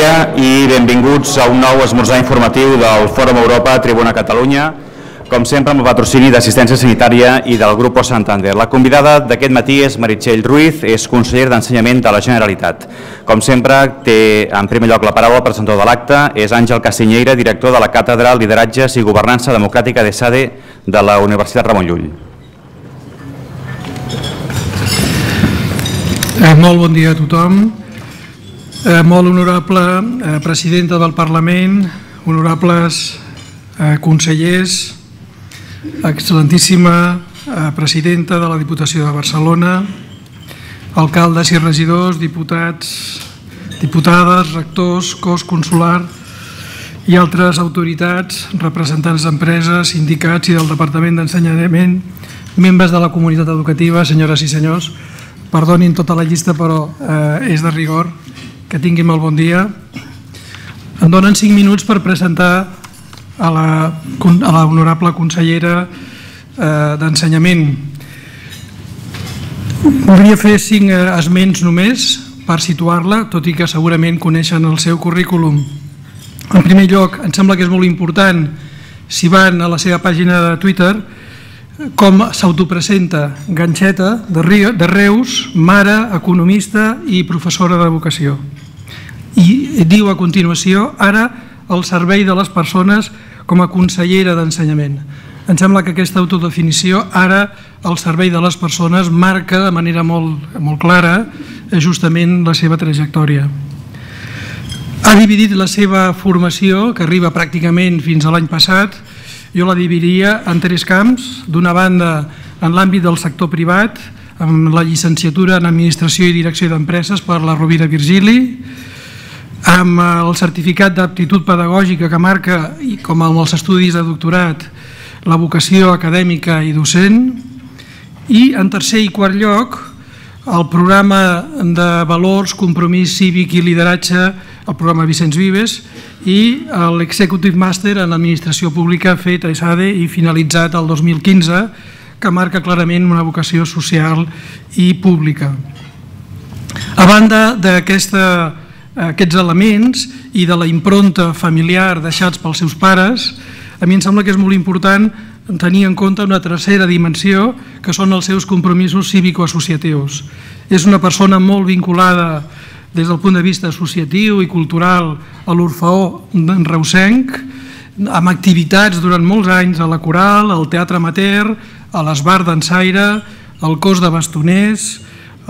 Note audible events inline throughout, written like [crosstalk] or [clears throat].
dia i benvinguts a un nou esmorzar informatiu del Fòrum Europa Tribuna Catalunya, com sempre amb el patrocini d'Assistència Sanitària i del Grupo Santander. La convidada d'aquest matí és Meritxell Ruiz, és consellera d'Ensenyament de la Generalitat. Com sempre, té en primer lloc la paraula el presentador de l'acte, és Àngel Casinyeira, director de la Càtedra Lideratges i Governança Democràtica de SADE de la Universitat Ramon Llull. Eh, molt bon dia a tothom. Eh, molt honorable eh, presidenta del Parlament, honorables eh, consellers, excel·lentíssima eh, presidenta de la Diputació de Barcelona, alcaldes i regidors, diputats, diputades, rectors, cos consular i altres autoritats, representants d'empreses, sindicats i del Departament d'Ensenyament, membres de la comunitat educativa, senyores i senyors, perdonin tota la llista però eh, és de rigor que tinguin molt bon dia. Em donen cinc minuts per presentar a la, a la honorable consellera eh, d'Ensenyament. Voldria fer cinc eh, esments només per situar-la, tot i que segurament coneixen el seu currículum. En primer lloc, em sembla que és molt important, si van a la seva pàgina de Twitter, com s'autopresenta Ganxeta de, Reus, mare, economista i professora de vocació. I diu a continuació, ara al servei de les persones com a consellera d'ensenyament. Em sembla que aquesta autodefinició, ara al servei de les persones, marca de manera molt, molt clara justament la seva trajectòria. Ha dividit la seva formació, que arriba pràcticament fins a l'any passat, jo la dividiria en tres camps. D'una banda, en l'àmbit del sector privat, amb la llicenciatura en Administració i Direcció d'Empreses per la Rovira Virgili, amb el certificat d'aptitud pedagògica que marca, com amb els estudis de doctorat, la vocació acadèmica i docent, i en tercer i quart lloc, el programa de valors, compromís cívic i lideratge, el programa Vicenç Vives, i l'Executive Master en Administració Pública fet a ESADE i finalitzat el 2015, que marca clarament una vocació social i pública. A banda d'aquests elements i de la impronta familiar deixats pels seus pares, a mi em sembla que és molt important tenir en compte una tercera dimensió, que són els seus compromisos cívico-associatius. És una persona molt vinculada des del punt de vista associatiu i cultural a l'Orfeó Reusenc, amb activitats durant molts anys a la Coral, al Teatre Amateur, a l'Esbar d'Ensaire, al cos de bastoners,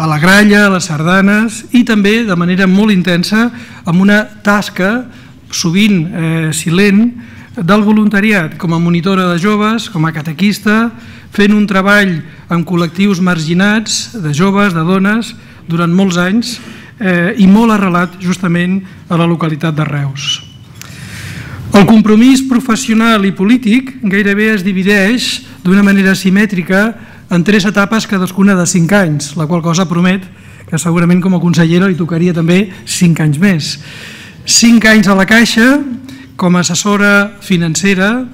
a la gralla, a les sardanes i també de manera molt intensa amb una tasca sovint eh, silent del voluntariat com a monitora de joves, com a catequista, fent un treball amb col·lectius marginats de joves, de dones, durant molts anys eh, i molt arrelat justament a la localitat de Reus. El compromís professional i polític gairebé es divideix d'una manera simètrica en tres etapes cadascuna de cinc anys, la qual cosa promet que segurament com a consellera li tocaria també cinc anys més. Cinc anys a la Caixa com a assessora financera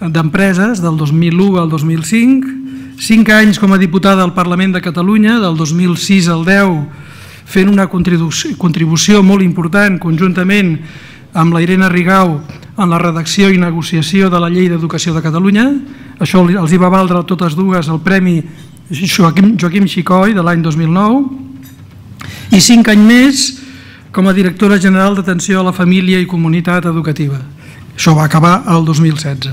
d'empreses del 2001 al 2005, cinc anys com a diputada al Parlament de Catalunya del 2006 al 10 fent una contribució molt important conjuntament amb la Irene Rigau en la redacció i negociació de la Llei d'Educació de Catalunya. Això els hi va valdre totes dues el Premi Joaquim, Joaquim Xicoi de l'any 2009 i cinc anys més com a directora general d'atenció a la família i comunitat educativa. Això va acabar el 2016.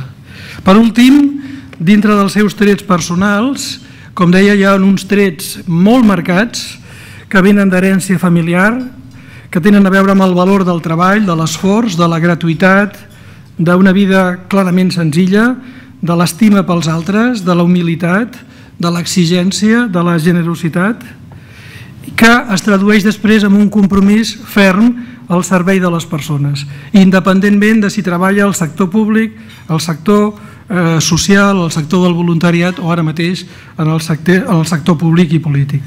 Per últim, dintre dels seus trets personals, com deia, hi ha uns trets molt marcats que venen d'herència familiar, que tenen a veure amb el valor del treball, de l'esforç, de la gratuïtat, d'una vida clarament senzilla, de l'estima pels altres, de la humilitat, de l'exigència, de la generositat, que es tradueix després en un compromís ferm al servei de les persones, independentment de si treballa al sector públic, al sector eh, social, al sector del voluntariat o ara mateix en el sector, en el sector públic i polític.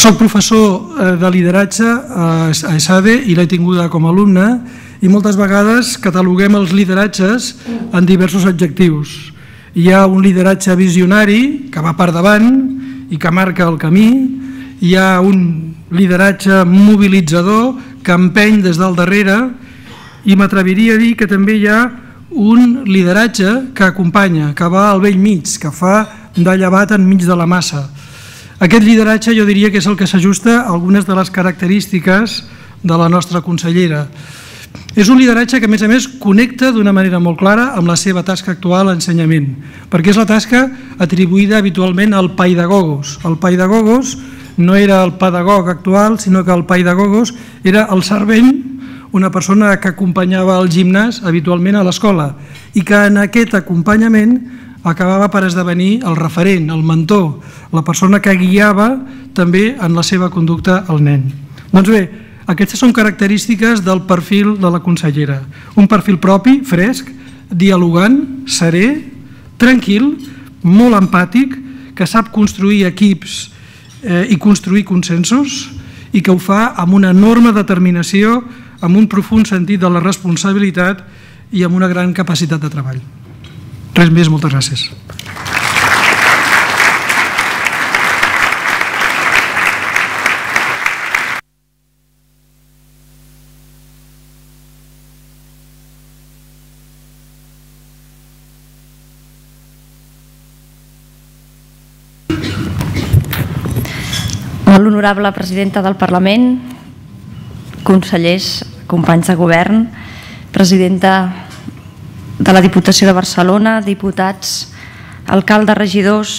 Soc professor eh, de lideratge a ESADE i l'he tinguda com a alumne i moltes vegades cataloguem els lideratges en diversos adjectius. Hi ha un lideratge visionari que va per davant i que marca el camí, hi ha un lideratge mobilitzador que empeny des del darrere i m'atreviria a dir que també hi ha un lideratge que acompanya, que va al vell mig, que fa de llevat enmig de la massa. Aquest lideratge jo diria que és el que s'ajusta a algunes de les característiques de la nostra consellera. És un lideratge que, a més a més, connecta d'una manera molt clara amb la seva tasca actual a ensenyament, perquè és la tasca atribuïda habitualment al paidagogos. El paidagogos no era el pedagog actual, sinó que el paidagogos era el servent, una persona que acompanyava al gimnàs habitualment a l'escola i que en aquest acompanyament acabava per esdevenir el referent, el mentor, la persona que guiava també en la seva conducta al nen. Doncs bé, aquestes són característiques del perfil de la consellera. Un perfil propi, fresc, dialogant, serè, tranquil, molt empàtic, que sap construir equips eh, i construir consensos i que ho fa amb una enorme determinació, amb un profund sentit de la responsabilitat i amb una gran capacitat de treball. Res més, moltes gràcies. Molt honorable presidenta del Parlament, consellers, companys de govern, presidenta de la Diputació de Barcelona, diputats, alcaldes, regidors,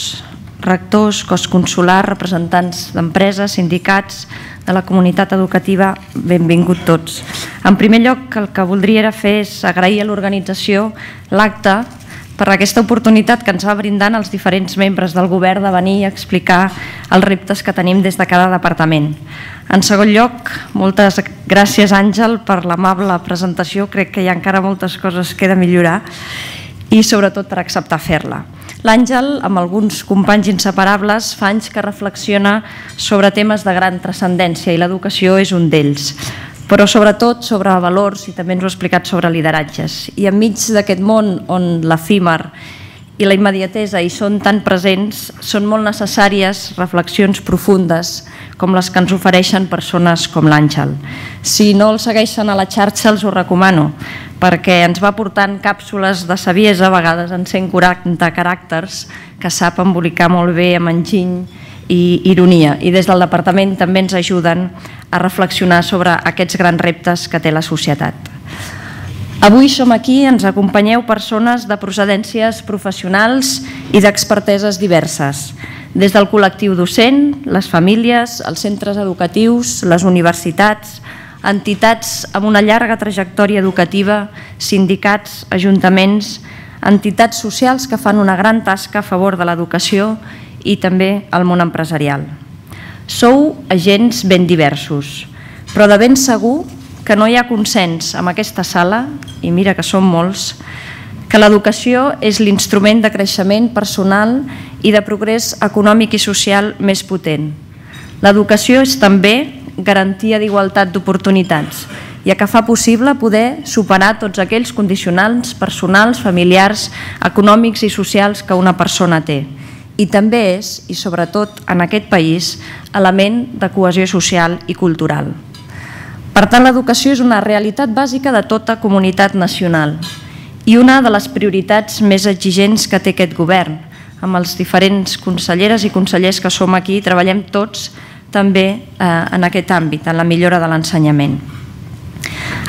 rectors, cos consular, representants d'empreses, sindicats, de la comunitat educativa, benvingut tots. En primer lloc, el que voldria era fer és agrair a l'organització l'acte per aquesta oportunitat que ens va brindant els diferents membres del govern de venir a explicar els reptes que tenim des de cada departament. En segon lloc, moltes gràcies Àngel per l'amable presentació, crec que hi ha encara moltes coses que he de millorar i sobretot per acceptar fer-la. L'Àngel, amb alguns companys inseparables, fa anys que reflexiona sobre temes de gran transcendència i l'educació és un d'ells però sobretot sobre valors i també ens ho ha explicat sobre lideratges. I enmig d'aquest món on l'efímer i la immediatesa hi són tan presents, són molt necessàries reflexions profundes com les que ens ofereixen persones com l'Àngel. Si no el segueixen a la xarxa els ho recomano, perquè ens va portant càpsules de saviesa, a vegades en 140 caràcters, que sap embolicar molt bé amb enginy i ironia. I des del departament també ens ajuden a reflexionar sobre aquests grans reptes que té la societat. Avui som aquí, ens acompanyeu persones de procedències professionals i d'experteses diverses, des del col·lectiu docent, les famílies, els centres educatius, les universitats, entitats amb una llarga trajectòria educativa, sindicats, ajuntaments, entitats socials que fan una gran tasca a favor de l'educació i també el món empresarial. Sou agents ben diversos, però de ben segur que no hi ha consens en aquesta sala, i mira que són molts, que l'educació és l'instrument de creixement personal i de progrés econòmic i social més potent. L'educació és també garantia d'igualtat d'oportunitats, ja que fa possible poder superar tots aquells condicionants personals, familiars, econòmics i socials que una persona té i també és, i sobretot en aquest país, element de cohesió social i cultural. Per tant, l'educació és una realitat bàsica de tota comunitat nacional i una de les prioritats més exigents que té aquest govern. Amb els diferents conselleres i consellers que som aquí treballem tots també eh, en aquest àmbit, en la millora de l'ensenyament.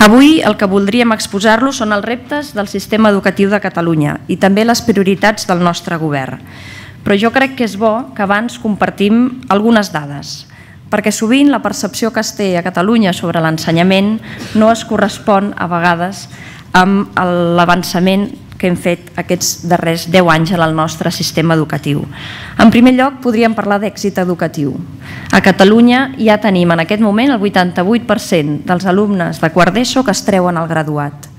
Avui el que voldríem exposar-los són els reptes del sistema educatiu de Catalunya i també les prioritats del nostre govern però jo crec que és bo que abans compartim algunes dades, perquè sovint la percepció que es té a Catalunya sobre l'ensenyament no es correspon a vegades amb l'avançament que hem fet aquests darrers 10 anys en el nostre sistema educatiu. En primer lloc, podríem parlar d'èxit educatiu. A Catalunya ja tenim en aquest moment el 88% dels alumnes de quart d'ESO que es treuen al graduat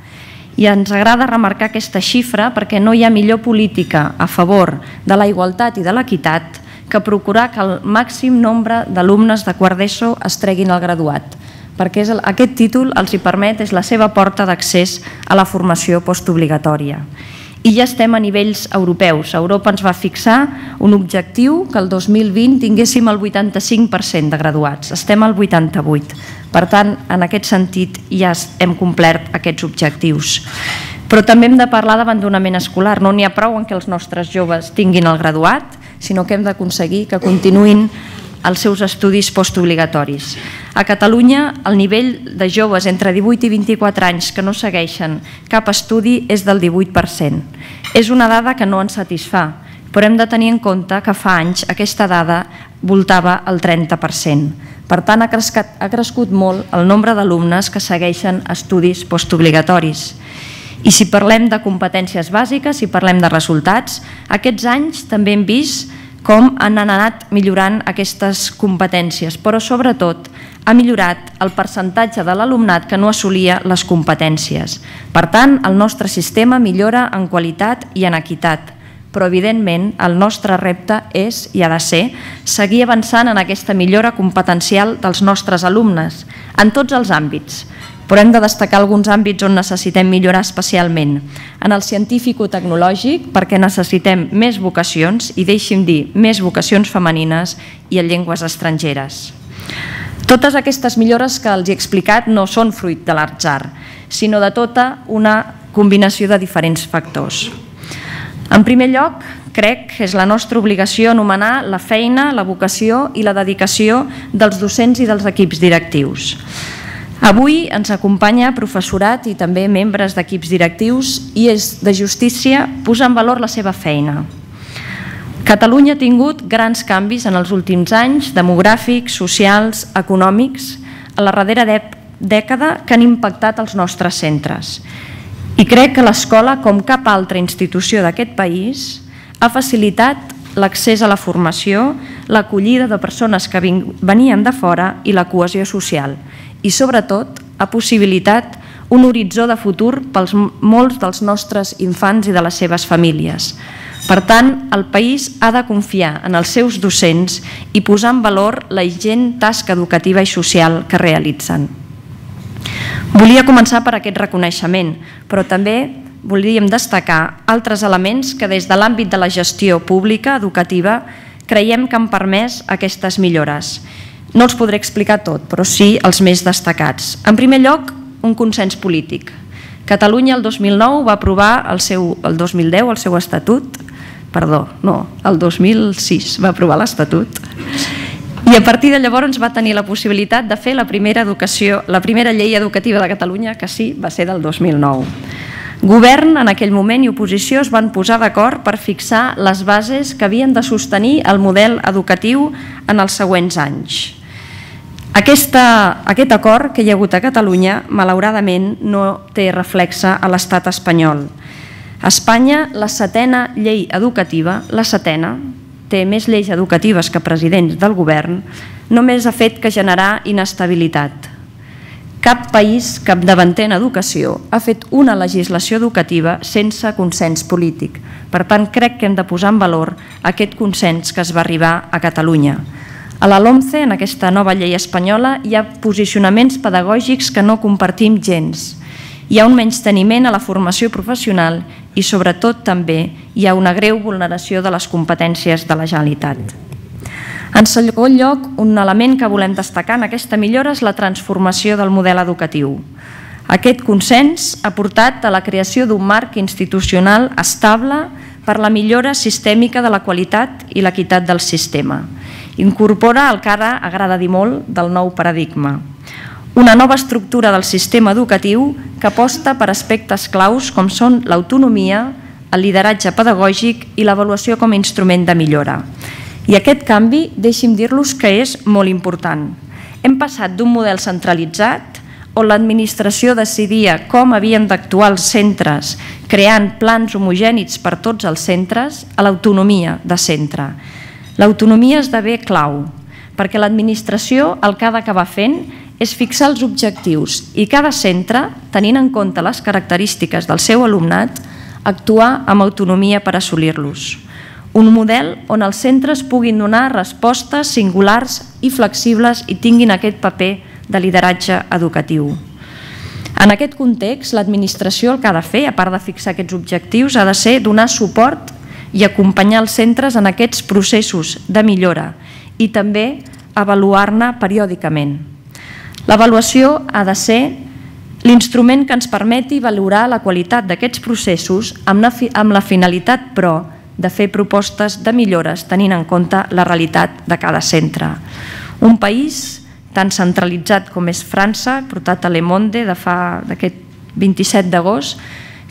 i ens agrada remarcar aquesta xifra perquè no hi ha millor política a favor de la igualtat i de l'equitat que procurar que el màxim nombre d'alumnes de quart d'ESO es treguin al graduat, perquè és el, aquest títol els hi permet, és la seva porta d'accés a la formació postobligatòria. i ja estem a nivells europeus. Europa ens va fixar un objectiu que el 2020 tinguéssim el 85% de graduats. Estem al 88%. Per tant, en aquest sentit ja hem complert aquests objectius. Però també hem de parlar d'abandonament escolar. No n'hi ha prou en què els nostres joves tinguin el graduat, sinó que hem d'aconseguir que continuïn els seus estudis postobligatoris. A Catalunya, el nivell de joves entre 18 i 24 anys que no segueixen cap estudi és del 18%. És una dada que no ens satisfà, però hem de tenir en compte que fa anys aquesta dada voltava el 30%. Per tant, ha crescut, ha crescut molt el nombre d'alumnes que segueixen estudis postobligatoris. I si parlem de competències bàsiques, si parlem de resultats, aquests anys també hem vist com han anat millorant aquestes competències, però sobretot ha millorat el percentatge de l'alumnat que no assolia les competències. Per tant, el nostre sistema millora en qualitat i en equitat, però evidentment el nostre repte és, i ha de ser, seguir avançant en aquesta millora competencial dels nostres alumnes, en tots els àmbits, però hem de destacar alguns àmbits on necessitem millorar especialment. En el científic o tecnològic, perquè necessitem més vocacions, i deixi'm dir, més vocacions femenines i en llengües estrangeres. Totes aquestes millores que els he explicat no són fruit de l'atzar, sinó de tota una combinació de diferents factors. En primer lloc, crec que és la nostra obligació anomenar la feina, la vocació i la dedicació dels docents i dels equips directius. Avui ens acompanya professorat i també membres d'equips directius i és de justícia posar en valor la seva feina. Catalunya ha tingut grans canvis en els últims anys, demogràfics, socials, econòmics, a la darrera dècada que han impactat els nostres centres. I crec que l'escola, com cap altra institució d'aquest país, ha facilitat l'accés a la formació, l'acollida de persones que venien de fora i la cohesió social i sobretot ha possibilitat un horitzó de futur pels molts dels nostres infants i de les seves famílies. Per tant, el país ha de confiar en els seus docents i posar en valor la gent tasca educativa i social que realitzen. Volia començar per aquest reconeixement, però també volíem destacar altres elements que des de l'àmbit de la gestió pública educativa creiem que han permès aquestes millores no els podré explicar tot, però sí els més destacats. En primer lloc, un consens polític. Catalunya el 2009 va aprovar el, seu, el 2010 el seu estatut, perdó, no, el 2006 va aprovar l'estatut, i a partir de llavors va tenir la possibilitat de fer la primera educació, la primera llei educativa de Catalunya, que sí, va ser del 2009. Govern en aquell moment i oposició es van posar d'acord per fixar les bases que havien de sostenir el model educatiu en els següents anys. Aquesta, aquest acord que hi ha hagut a Catalunya, malauradament, no té reflexe a l'estat espanyol. A Espanya, la setena llei educativa, la setena, té més lleis educatives que presidents del govern, només ha fet que generar inestabilitat. Cap país capdavanter en educació ha fet una legislació educativa sense consens polític. Per tant, crec que hem de posar en valor aquest consens que es va arribar a Catalunya. A la LOMCE, en aquesta nova llei espanyola, hi ha posicionaments pedagògics que no compartim gens. Hi ha un menysteniment a la formació professional i, sobretot, també hi ha una greu vulneració de les competències de la Generalitat. En segon lloc, un element que volem destacar en aquesta millora és la transformació del model educatiu. Aquest consens ha portat a la creació d'un marc institucional estable per la millora sistèmica de la qualitat i l'equitat del sistema Incorpora el que ara agrada dir molt del nou paradigma. Una nova estructura del sistema educatiu que aposta per aspectes claus com són l'autonomia, el lideratge pedagògic i l'avaluació com a instrument de millora. I aquest canvi, deixi'm dir-los que és molt important. Hem passat d'un model centralitzat on l'administració decidia com havien d'actuar els centres creant plans homogènics per tots els centres a l'autonomia de centre. L'autonomia esdevé clau, perquè l'administració el que ha d'acabar fent és fixar els objectius i cada centre, tenint en compte les característiques del seu alumnat, actuar amb autonomia per assolir-los. Un model on els centres puguin donar respostes singulars i flexibles i tinguin aquest paper de lideratge educatiu. En aquest context, l'administració el que ha de fer, a part de fixar aquests objectius, ha de ser donar suport i acompanyar els centres en aquests processos de millora i també avaluar-ne periòdicament. L'avaluació ha de ser l'instrument que ens permeti valorar la qualitat d'aquests processos amb la, amb la finalitat, però, de fer propostes de millores tenint en compte la realitat de cada centre. Un país tan centralitzat com és França, portat a Le Monde d'aquest 27 d'agost,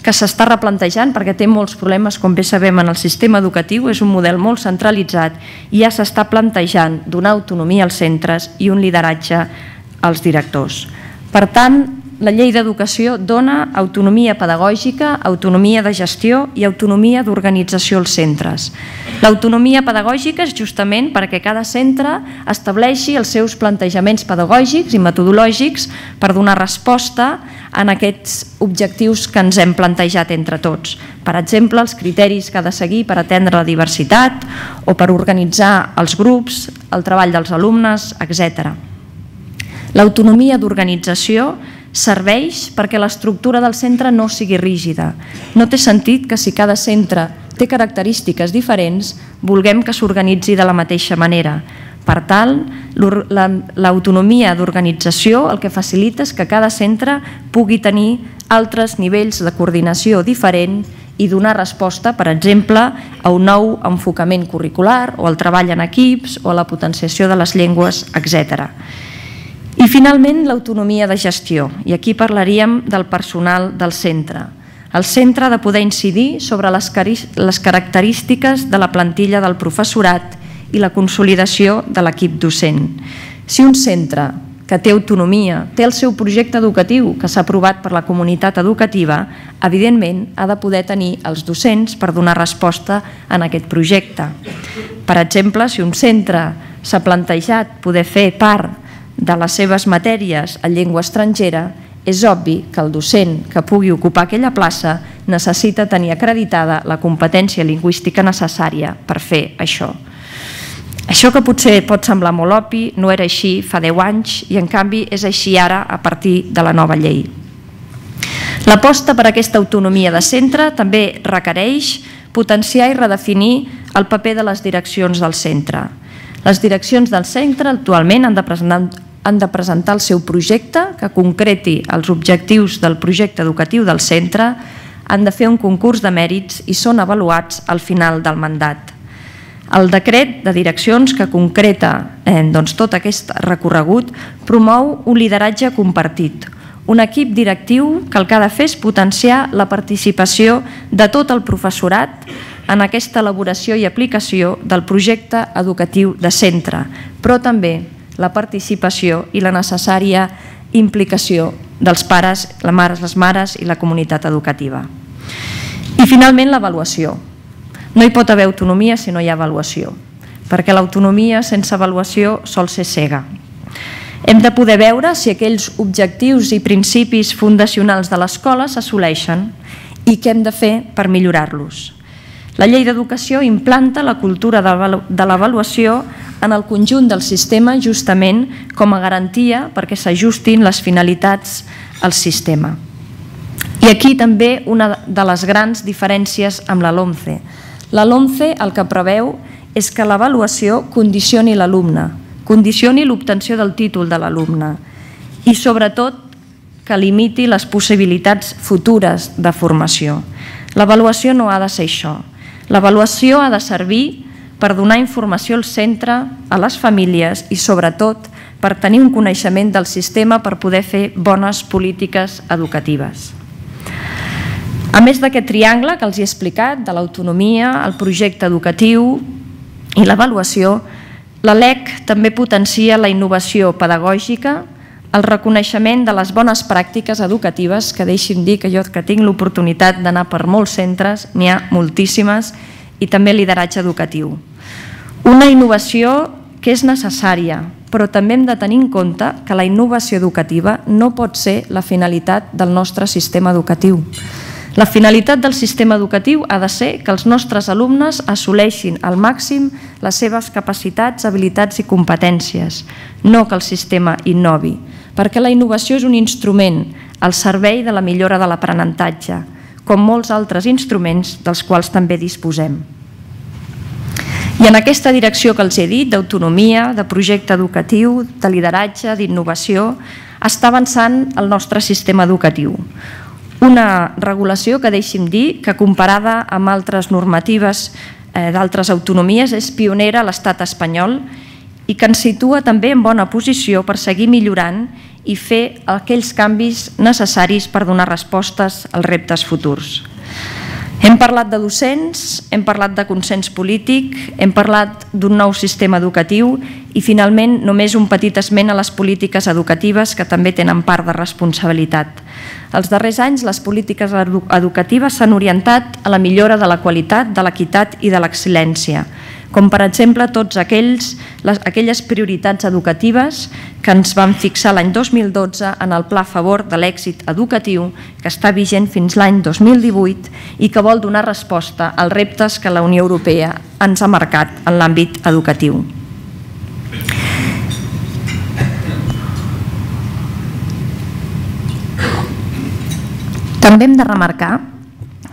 que s'està replantejant perquè té molts problemes, com bé sabem, en el sistema educatiu, és un model molt centralitzat i ja s'està plantejant donar autonomia als centres i un lideratge als directors. Per tant, la llei d'educació dona autonomia pedagògica, autonomia de gestió i autonomia d'organització als centres. L'autonomia pedagògica és justament perquè cada centre estableixi els seus plantejaments pedagògics i metodològics per donar resposta en aquests objectius que ens hem plantejat entre tots. Per exemple, els criteris que ha de seguir per atendre la diversitat o per organitzar els grups, el treball dels alumnes, etc. L'autonomia d'organització serveix perquè l'estructura del centre no sigui rígida. No té sentit que si cada centre té característiques diferents, vulguem que s'organitzi de la mateixa manera. Per tant, l'autonomia d'organització el que facilita és que cada centre pugui tenir altres nivells de coordinació diferent i donar resposta, per exemple, a un nou enfocament curricular o al treball en equips o a la potenciació de les llengües, etc. I finalment l'autonomia de gestió, i aquí parlaríem del personal del centre. El centre ha de poder incidir sobre les, les característiques de la plantilla del professorat i la consolidació de l'equip docent. Si un centre que té autonomia, té el seu projecte educatiu que s'ha aprovat per la comunitat educativa, evidentment ha de poder tenir els docents per donar resposta en aquest projecte. Per exemple, si un centre s'ha plantejat poder fer part de les seves matèries en llengua estrangera, és obvi que el docent que pugui ocupar aquella plaça necessita tenir acreditada la competència lingüística necessària per fer això. Això que potser pot semblar molt opi no era així fa 10 anys i en canvi és així ara a partir de la nova llei. L'aposta per aquesta autonomia de centre també requereix potenciar i redefinir el paper de les direccions del centre. Les direccions del centre actualment han de presentar han de presentar el seu projecte que concreti els objectius del projecte educatiu del centre, han de fer un concurs de mèrits i són avaluats al final del mandat. El decret de direccions que concreta eh, doncs, tot aquest recorregut promou un lideratge compartit, un equip directiu que el que ha de fer és potenciar la participació de tot el professorat en aquesta elaboració i aplicació del projecte educatiu de centre, però també la participació i la necessària implicació dels pares, les mares, les mares i la comunitat educativa. I finalment l'avaluació. No hi pot haver autonomia si no hi ha avaluació, perquè l'autonomia sense avaluació sol ser cega. Hem de poder veure si aquells objectius i principis fundacionals de l'escola s'assoleixen i què hem de fer per millorar-los. La llei d'educació implanta la cultura de l'avaluació en el conjunt del sistema justament com a garantia perquè s'ajustin les finalitats al sistema. I aquí també una de les grans diferències amb la LOMCE. La LOMCE el que preveu és que l'avaluació condicioni l'alumne, condicioni l'obtenció del títol de l'alumne i sobretot que limiti les possibilitats futures de formació. L'avaluació no ha de ser això. L'avaluació ha de servir per donar informació al centre, a les famílies i, sobretot, per tenir un coneixement del sistema per poder fer bones polítiques educatives. A més d'aquest triangle que els he explicat, de l'autonomia, el projecte educatiu i l'avaluació, la LEC també potencia la innovació pedagògica, el reconeixement de les bones pràctiques educatives, que deixin dir que jo que tinc l'oportunitat d'anar per molts centres, n'hi ha moltíssimes, i també lideratge educatiu. Una innovació que és necessària, però també hem de tenir en compte que la innovació educativa no pot ser la finalitat del nostre sistema educatiu. La finalitat del sistema educatiu ha de ser que els nostres alumnes assoleixin al màxim les seves capacitats, habilitats i competències, no que el sistema innovi, perquè la innovació és un instrument al servei de la millora de l'aprenentatge, com molts altres instruments dels quals també disposem. I en aquesta direcció que els he dit, d'autonomia, de projecte educatiu, de lideratge, d'innovació, està avançant el nostre sistema educatiu. Una regulació que, deixi'm dir, que comparada amb altres normatives eh, d'altres autonomies és pionera a l'estat espanyol i que ens situa també en bona posició per seguir millorant i fer aquells canvis necessaris per donar respostes als reptes futurs. Hem parlat de docents, hem parlat de consens polític, hem parlat d'un nou sistema educatiu i finalment només un petit esment a les polítiques educatives que també tenen part de responsabilitat. Els darrers anys les polítiques educatives s'han orientat a la millora de la qualitat, de l'equitat i de l'excel·lència com per exemple tots aquells, les, aquelles prioritats educatives que ens van fixar l'any 2012 en el Pla a favor de l'èxit educatiu que està vigent fins l'any 2018 i que vol donar resposta als reptes que la Unió Europea ens ha marcat en l'àmbit educatiu. També hem de remarcar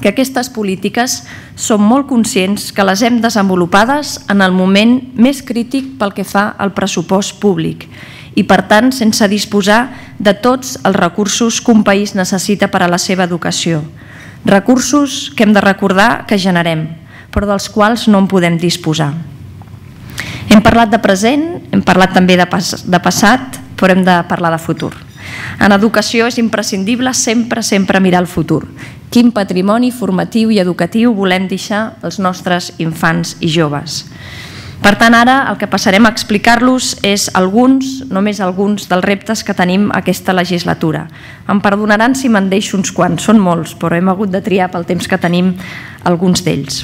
que aquestes polítiques som molt conscients que les hem desenvolupades en el moment més crític pel que fa al pressupost públic i, per tant, sense disposar de tots els recursos que un país necessita per a la seva educació. Recursos que hem de recordar que generem, però dels quals no en podem disposar. Hem parlat de present, hem parlat també de, pas, de passat, però hem de parlar de futur. En educació és imprescindible sempre, sempre mirar el futur. Quin patrimoni formatiu i educatiu volem deixar als nostres infants i joves. Per tant, ara el que passarem a explicar-los és alguns, només alguns, dels reptes que tenim aquesta legislatura. Em perdonaran si me'n deixo uns quants, són molts, però hem hagut de triar pel temps que tenim alguns d'ells.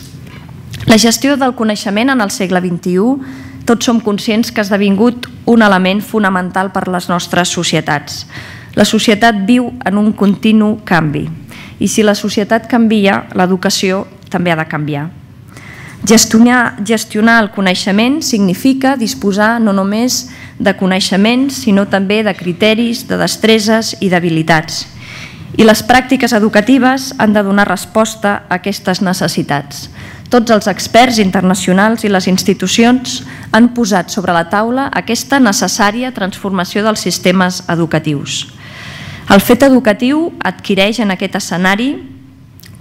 La gestió del coneixement en el segle XXI tots som conscients que ha esdevingut un element fonamental per les nostres societats. La societat viu en un continu canvi i si la societat canvia, l'educació també ha de canviar. Gestionar, gestionar el coneixement significa disposar no només de coneixements, sinó també de criteris, de destreses i d'habilitats. I les pràctiques educatives han de donar resposta a aquestes necessitats. Tots els experts internacionals i les institucions han posat sobre la taula aquesta necessària transformació dels sistemes educatius. El fet educatiu adquireix en aquest escenari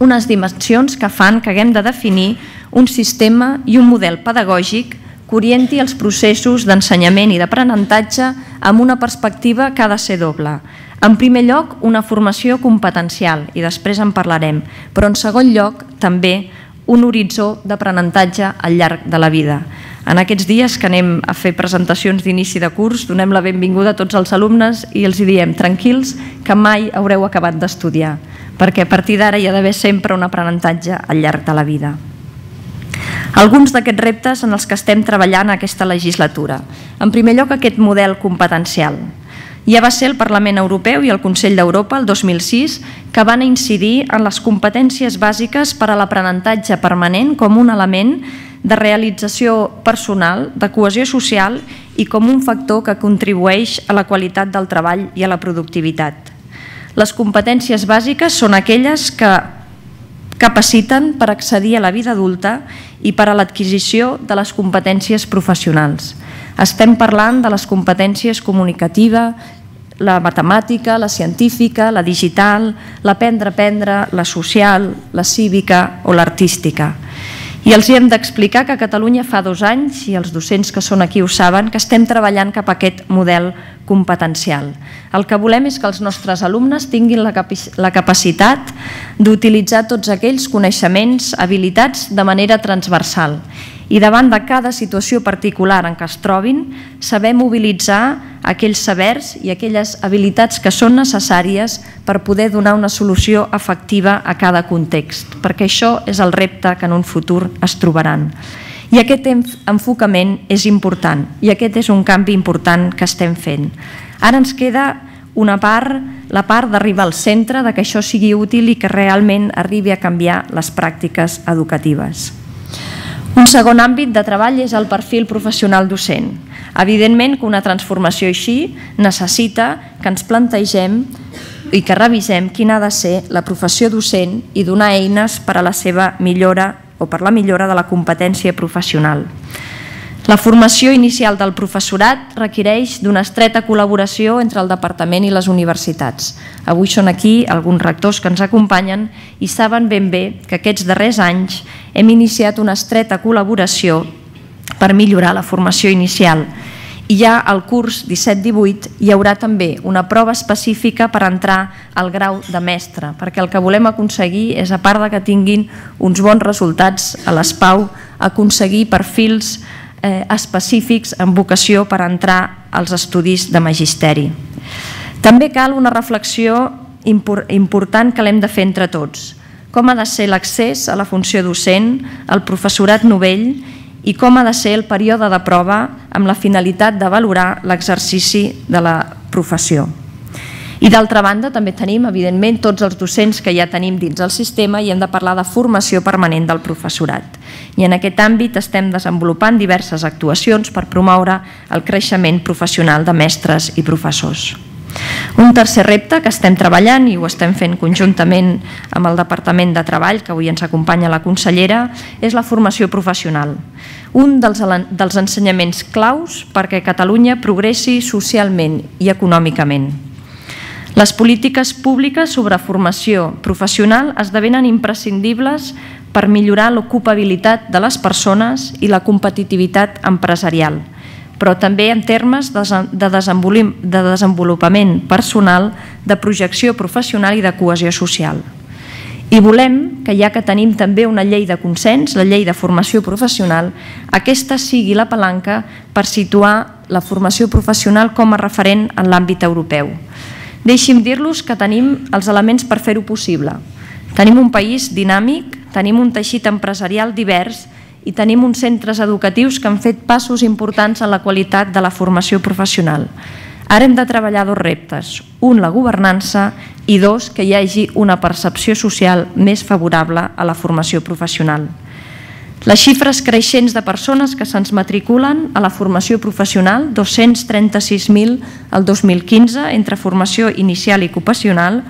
unes dimensions que fan que haguem de definir un sistema i un model pedagògic que orienti els processos d'ensenyament i d'aprenentatge amb una perspectiva que ha de ser doble. En primer lloc, una formació competencial, i després en parlarem, però en segon lloc, també un horitzó d'aprenentatge al llarg de la vida. En aquests dies que anem a fer presentacions d'inici de curs, donem la benvinguda a tots els alumnes i els diem tranquils que mai haureu acabat d'estudiar, perquè a partir d'ara hi ha d'haver sempre un aprenentatge al llarg de la vida. Alguns d'aquests reptes en els que estem treballant aquesta legislatura. En primer lloc, aquest model competencial. Ja va ser el Parlament Europeu i el Consell d'Europa el 2006 que van incidir en les competències bàsiques per a l'aprenentatge permanent com un element de realització personal, de cohesió social i com un factor que contribueix a la qualitat del treball i a la productivitat. Les competències bàsiques són aquelles que capaciten per accedir a la vida adulta i per a l'adquisició de les competències professionals. Estem parlant de les competències comunicativa, la matemàtica, la científica, la digital, l'aprendre a aprendre, la social, la cívica o l'artística. I els hi hem d'explicar que a Catalunya fa dos anys, i els docents que són aquí ho saben, que estem treballant cap a aquest model competencial. El que volem és que els nostres alumnes tinguin la, la capacitat d'utilitzar tots aquells coneixements, habilitats de manera transversal i davant de cada situació particular en què es trobin, saber mobilitzar aquells sabers i aquelles habilitats que són necessàries per poder donar una solució efectiva a cada context, perquè això és el repte que en un futur es trobaran. I aquest enfocament és important i aquest és un canvi important que estem fent. Ara ens queda una part, la part d'arribar al centre, de que això sigui útil i que realment arribi a canviar les pràctiques educatives. Un segon àmbit de treball és el perfil professional docent. Evidentment que una transformació així necessita que ens plantegem i que revisem quina ha de ser la professió docent i donar eines per a la seva millora o per la millora de la competència professional. La formació inicial del professorat requereix d'una estreta col·laboració entre el Departament i les universitats. Avui són aquí alguns rectors que ens acompanyen i saben ben bé que aquests darrers anys hem iniciat una estreta col·laboració per millorar la formació inicial i ja al curs 17-18 hi haurà també una prova específica per entrar al grau de mestre, perquè el que volem aconseguir és, a part de que tinguin uns bons resultats a l'ESPAU, aconseguir perfils eh, específics en vocació per entrar als estudis de magisteri. També cal una reflexió important que l'hem de fer entre tots. Com ha de ser l'accés a la funció docent, al professorat novell i com ha de ser el període de prova amb la finalitat de valorar l'exercici de la professió. I d'altra banda també tenim, evidentment, tots els docents que ja tenim dins el sistema i hem de parlar de formació permanent del professorat. I en aquest àmbit estem desenvolupant diverses actuacions per promoure el creixement professional de mestres i professors. Un tercer repte que estem treballant i ho estem fent conjuntament amb el Departament de Treball, que avui ens acompanya la consellera, és la formació professional. Un dels, dels ensenyaments claus perquè Catalunya progressi socialment i econòmicament. Les polítiques públiques sobre formació professional esdevenen imprescindibles per millorar l'ocupabilitat de les persones i la competitivitat empresarial, però també en termes de desenvolupament personal, de projecció professional i de cohesió social. I volem que ja que tenim també una llei de consens, la llei de formació professional, aquesta sigui la palanca per situar la formació professional com a referent en l'àmbit europeu. Deixi'm dir-los que tenim els elements per fer-ho possible. Tenim un país dinàmic, tenim un teixit empresarial divers i tenim uns centres educatius que han fet passos importants en la qualitat de la formació professional. Ara hem de treballar dos reptes, un la governança i dos que hi hagi una percepció social més favorable a la formació professional. Les xifres creixents de persones que se'ns matriculen a la formació professional, 236.000 el 2015, entre formació inicial i ocupacional,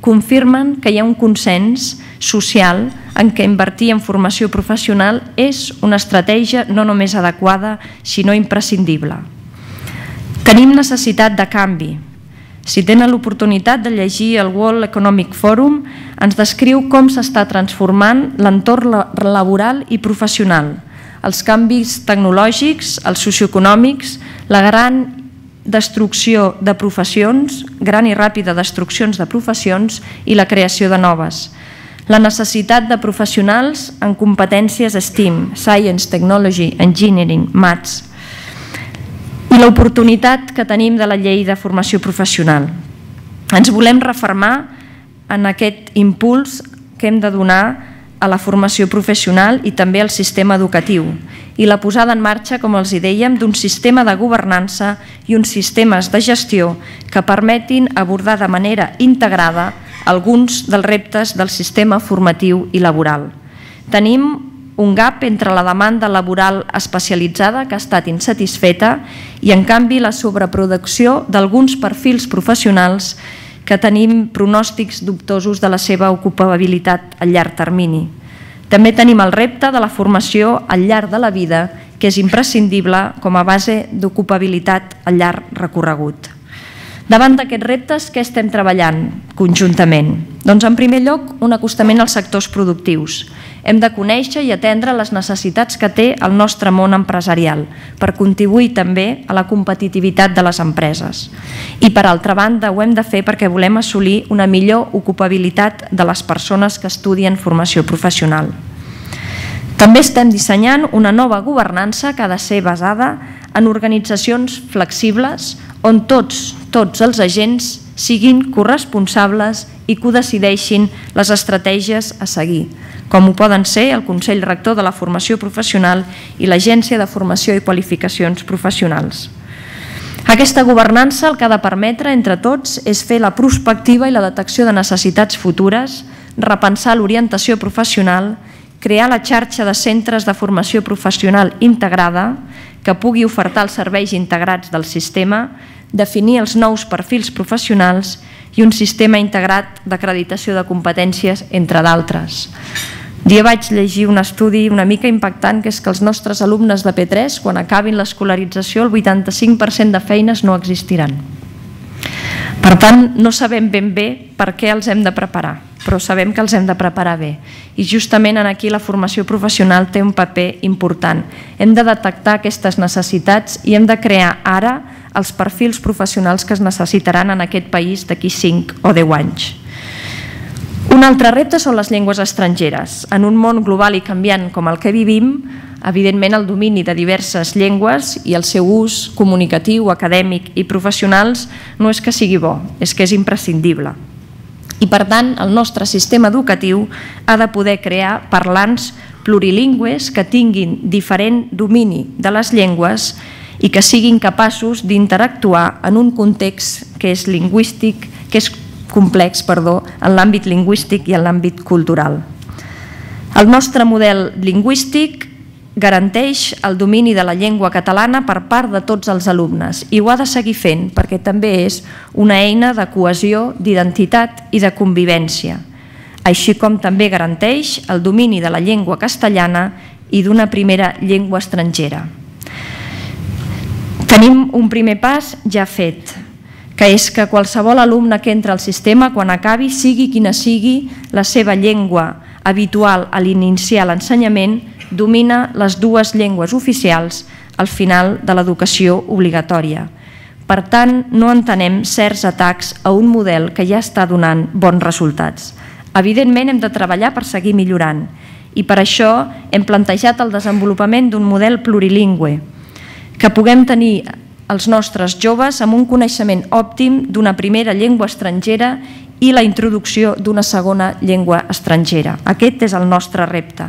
confirmen que hi ha un consens social en què invertir en formació professional és una estratègia no només adequada, sinó imprescindible. Tenim necessitat de canvi, si tenen l'oportunitat de llegir el World Economic Forum, ens descriu com s'està transformant l'entorn laboral i professional, els canvis tecnològics, els socioeconòmics, la gran destrucció de professions, gran i ràpida destruccions de professions i la creació de noves. La necessitat de professionals en competències STEAM, Science, Technology, Engineering, Maths, l'oportunitat que tenim de la llei de formació professional. Ens volem reformar en aquest impuls que hem de donar a la formació professional i també al sistema educatiu i la posada en marxa, com els dèiem, d'un sistema de governança i uns sistemes de gestió que permetin abordar de manera integrada alguns dels reptes del sistema formatiu i laboral. Tenim un gap entre la demanda laboral especialitzada que ha estat insatisfeta i, en canvi, la sobreproducció d'alguns perfils professionals que tenim pronòstics dubtosos de la seva ocupabilitat a llarg termini. També tenim el repte de la formació al llarg de la vida, que és imprescindible com a base d'ocupabilitat al llarg recorregut. Davant d'aquests reptes, què estem treballant conjuntament? Doncs, en primer lloc, un acostament als sectors productius. Hem de conèixer i atendre les necessitats que té el nostre món empresarial per contribuir també a la competitivitat de les empreses. I, per altra banda, ho hem de fer perquè volem assolir una millor ocupabilitat de les persones que estudien formació professional. També estem dissenyant una nova governança que ha de ser basada en organitzacions flexibles on tots, tots els agents siguin corresponsables i que decideixin les estratègies a seguir, com ho poden ser el Consell Rector de la Formació Professional i l'Agència de Formació i Qualificacions Professionals. Aquesta governança el que ha de permetre entre tots és fer la prospectiva i la detecció de necessitats futures, repensar l'orientació professional, crear la xarxa de centres de formació professional integrada, que pugui ofertar els serveis integrats del sistema, definir els nous perfils professionals i un sistema integrat d'acreditació de competències, entre d'altres. Dia vaig llegir un estudi una mica impactant, que és que els nostres alumnes de P3, quan acabin l'escolarització, el 85% de feines no existiran. Per tant, no sabem ben bé per què els hem de preparar, però sabem que els hem de preparar bé. I justament en aquí la formació professional té un paper important. Hem de detectar aquestes necessitats i hem de crear ara els perfils professionals que es necessitaran en aquest país d'aquí 5 o 10 anys. Un altre repte són les llengües estrangeres. En un món global i canviant com el que vivim, evidentment el domini de diverses llengües i el seu ús comunicatiu, acadèmic i professionals no és que sigui bo, és que és imprescindible. I per tant, el nostre sistema educatiu ha de poder crear parlants plurilingües que tinguin diferent domini de les llengües i que siguin capaços d'interactuar en un context que és lingüístic, que és complex perdó, en l'àmbit lingüístic i en l'àmbit cultural. El nostre model lingüístic garanteix el domini de la llengua catalana per part de tots els alumnes i ho ha de seguir fent perquè també és una eina de cohesió, d'identitat i de convivència, així com també garanteix el domini de la llengua castellana i d'una primera llengua estrangera. Tenim un primer pas ja fet, que és que qualsevol alumne que entra al sistema, quan acabi, sigui quina sigui la seva llengua habitual a l'iniciar l'ensenyament, domina les dues llengües oficials al final de l'educació obligatòria. Per tant, no entenem certs atacs a un model que ja està donant bons resultats. Evidentment, hem de treballar per seguir millorant i per això hem plantejat el desenvolupament d'un model plurilingüe, que puguem tenir els nostres joves amb un coneixement òptim d'una primera llengua estrangera i la introducció d'una segona llengua estrangera. Aquest és el nostre repte.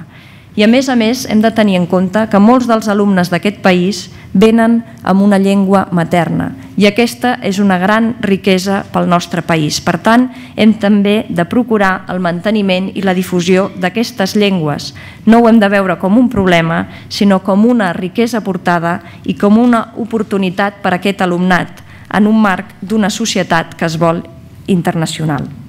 I a més a més hem de tenir en compte que molts dels alumnes d'aquest país venen amb una llengua materna i aquesta és una gran riquesa pel nostre país. Per tant, hem també de procurar el manteniment i la difusió d'aquestes llengües. No ho hem de veure com un problema, sinó com una riquesa portada i com una oportunitat per a aquest alumnat en un marc d'una societat que es vol internacional.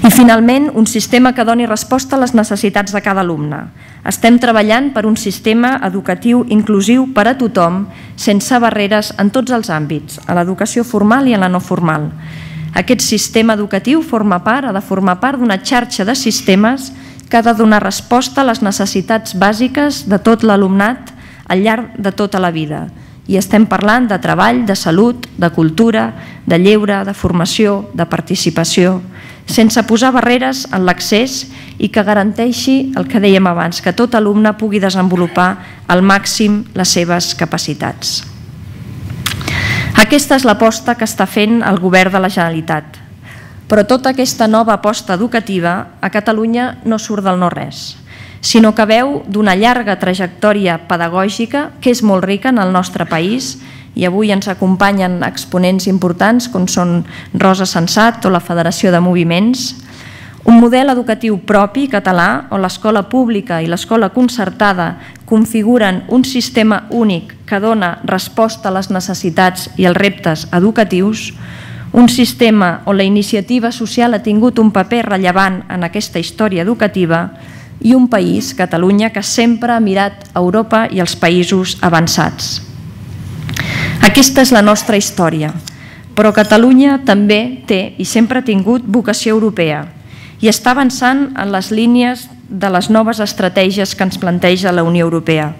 I finalment, un sistema que doni resposta a les necessitats de cada alumne. Estem treballant per un sistema educatiu inclusiu per a tothom, sense barreres en tots els àmbits, a l'educació formal i a la no formal. Aquest sistema educatiu forma part, ha de formar part d'una xarxa de sistemes que ha de donar resposta a les necessitats bàsiques de tot l'alumnat al llarg de tota la vida. I estem parlant de treball, de salut, de cultura, de lleure, de formació, de participació, sense posar barreres en l'accés i que garanteixi el que dèiem abans, que tot alumne pugui desenvolupar al màxim les seves capacitats. Aquesta és l'aposta que està fent el govern de la Generalitat. Però tota aquesta nova aposta educativa a Catalunya no surt del no-res, sinó que veu d'una llarga trajectòria pedagògica que és molt rica en el nostre país i avui ens acompanyen exponents importants com són Rosa Sensat o la Federació de Moviments, un model educatiu propi català on l'escola pública i l'escola concertada configuren un sistema únic que dona resposta a les necessitats i als reptes educatius, un sistema on la iniciativa social ha tingut un paper rellevant en aquesta història educativa i un país, Catalunya, que sempre ha mirat Europa i els països avançats. Aquesta és la nostra història, però Catalunya també té i sempre ha tingut vocació europea i està avançant en les línies de les noves estratègies que ens planteja la Unió Europea.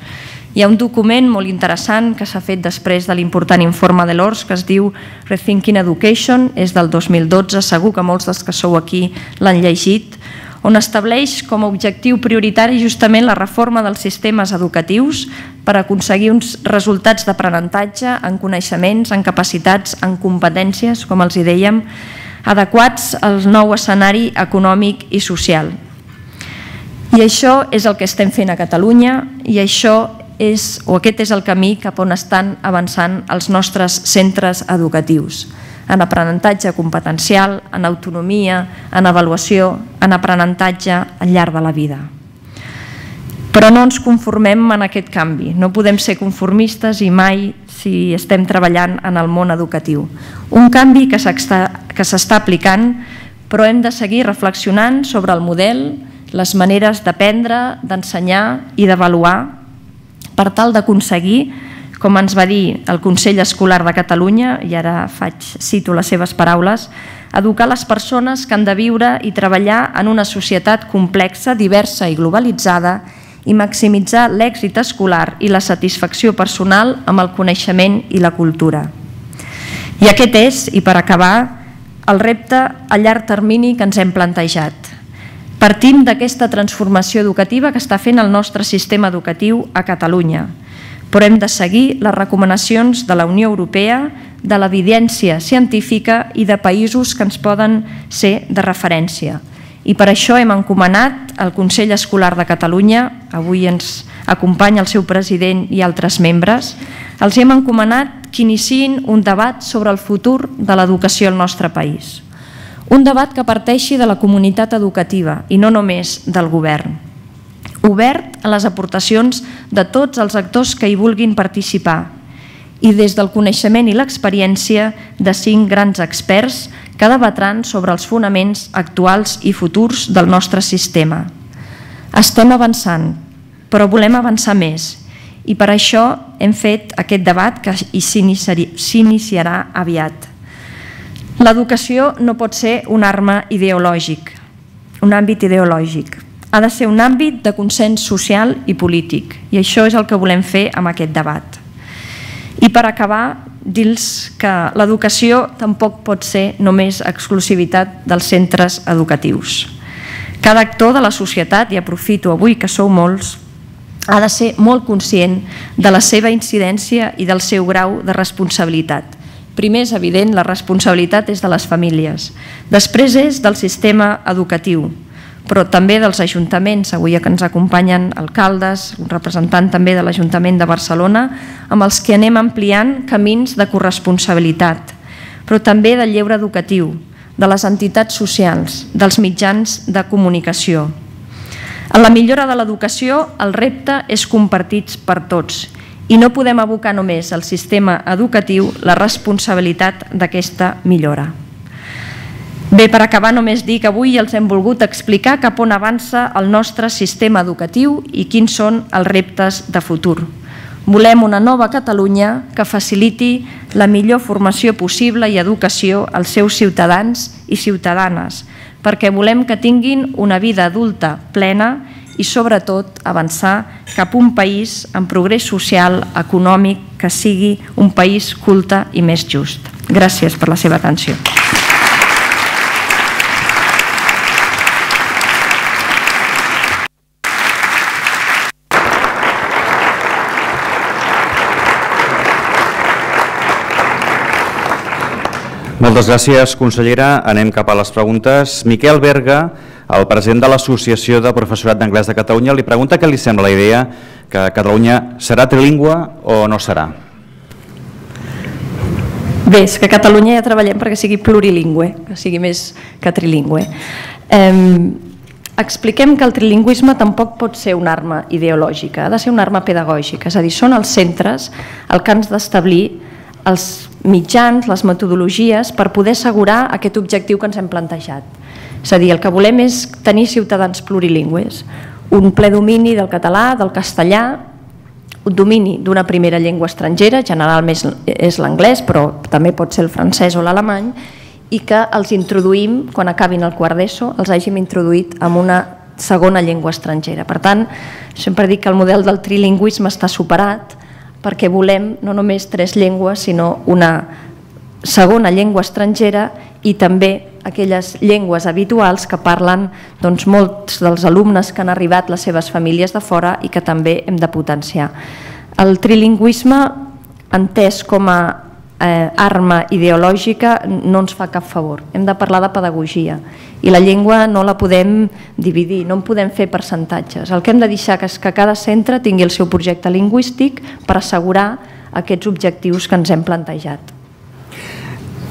Hi ha un document molt interessant que s'ha fet després de l'important informe de l'ORS que es diu Rethinking Education, és del 2012, segur que molts dels que sou aquí l'han llegit, on estableix com a objectiu prioritari justament la reforma dels sistemes educatius per aconseguir uns resultats d'aprenentatge en coneixements, en capacitats, en competències, com els hi dèiem, adequats al nou escenari econòmic i social. I això és el que estem fent a Catalunya i això és, o aquest és el camí cap on estan avançant els nostres centres educatius en aprenentatge competencial, en autonomia, en avaluació, en aprenentatge al llarg de la vida. Però no ens conformem en aquest canvi. No podem ser conformistes i mai si estem treballant en el món educatiu. Un canvi que s'està aplicant, però hem de seguir reflexionant sobre el model, les maneres d'aprendre, d'ensenyar i d'avaluar per tal d'aconseguir, com ens va dir el Consell Escolar de Catalunya, i ara faig, cito les seves paraules, educar les persones que han de viure i treballar en una societat complexa, diversa i globalitzada i maximitzar l'èxit escolar i la satisfacció personal amb el coneixement i la cultura. I aquest és, i per acabar, el repte a llarg termini que ens hem plantejat. Partim d'aquesta transformació educativa que està fent el nostre sistema educatiu a Catalunya, però hem de seguir les recomanacions de la Unió Europea, de l'evidència científica i de països que ens poden ser de referència – i per això hem encomanat al Consell Escolar de Catalunya, avui ens acompanya el seu president i altres membres, els hem encomanat que iniciïn un debat sobre el futur de l'educació al nostre país. Un debat que parteixi de la comunitat educativa i no només del govern. Obert a les aportacions de tots els actors que hi vulguin participar i des del coneixement i l'experiència de cinc grans experts que debatran sobre els fonaments actuals i futurs del nostre sistema. Estem avançant, però volem avançar més i per això hem fet aquest debat que s'iniciarà aviat. L'educació no pot ser un arma ideològic, un àmbit ideològic. Ha de ser un àmbit de consens social i polític i això és el que volem fer amb aquest debat. I per acabar, dir-los que l'educació tampoc pot ser només exclusivitat dels centres educatius. Cada actor de la societat, i aprofito avui que sou molts, ha de ser molt conscient de la seva incidència i del seu grau de responsabilitat. Primer és evident, la responsabilitat és de les famílies. Després és del sistema educatiu, però també dels ajuntaments, avui que ens acompanyen alcaldes, un representant també de l'Ajuntament de Barcelona, amb els que anem ampliant camins de corresponsabilitat, però també del lleure educatiu, de les entitats socials, dels mitjans de comunicació. En la millora de l'educació, el repte és compartit per tots i no podem abocar només al sistema educatiu la responsabilitat d'aquesta millora. Bé, per acabar només dir que avui els hem volgut explicar cap on avança el nostre sistema educatiu i quins són els reptes de futur. Volem una nova Catalunya que faciliti la millor formació possible i educació als seus ciutadans i ciutadanes, perquè volem que tinguin una vida adulta plena i sobretot avançar cap a un país amb progrés social, econòmic, que sigui un país culte i més just. Gràcies per la seva atenció. Moltes gràcies, consellera. Anem cap a les preguntes. Miquel Berga, el president de l'Associació de Professorat d'Anglès de Catalunya, li pregunta què li sembla la idea que Catalunya serà trilingüe o no serà. Bé, és que a Catalunya ja treballem perquè sigui plurilingüe, que sigui més que trilingüe. Eh, expliquem que el trilingüisme tampoc pot ser una arma ideològica, ha de ser una arma pedagògica, és a dir, són els centres el que han d'establir els mitjans, les metodologies per poder assegurar aquest objectiu que ens hem plantejat. És a dir, el que volem és tenir ciutadans plurilingües, un ple domini del català, del castellà, un domini d'una primera llengua estrangera, generalment és l'anglès, però també pot ser el francès o l'alemany, i que els introduïm, quan acabin el quart d'ESO, els hàgim introduït amb una segona llengua estrangera. Per tant, sempre dic que el model del trilingüisme està superat, perquè volem no només tres llengües, sinó una segona llengua estrangera i també aquelles llengües habituals que parlen doncs, molts dels alumnes que han arribat les seves famílies de fora i que també hem de potenciar. El trilingüisme, entès com a eh, arma ideològica no ens fa cap favor. Hem de parlar de pedagogia i la llengua no la podem dividir, no en podem fer percentatges. El que hem de deixar és que cada centre tingui el seu projecte lingüístic per assegurar aquests objectius que ens hem plantejat.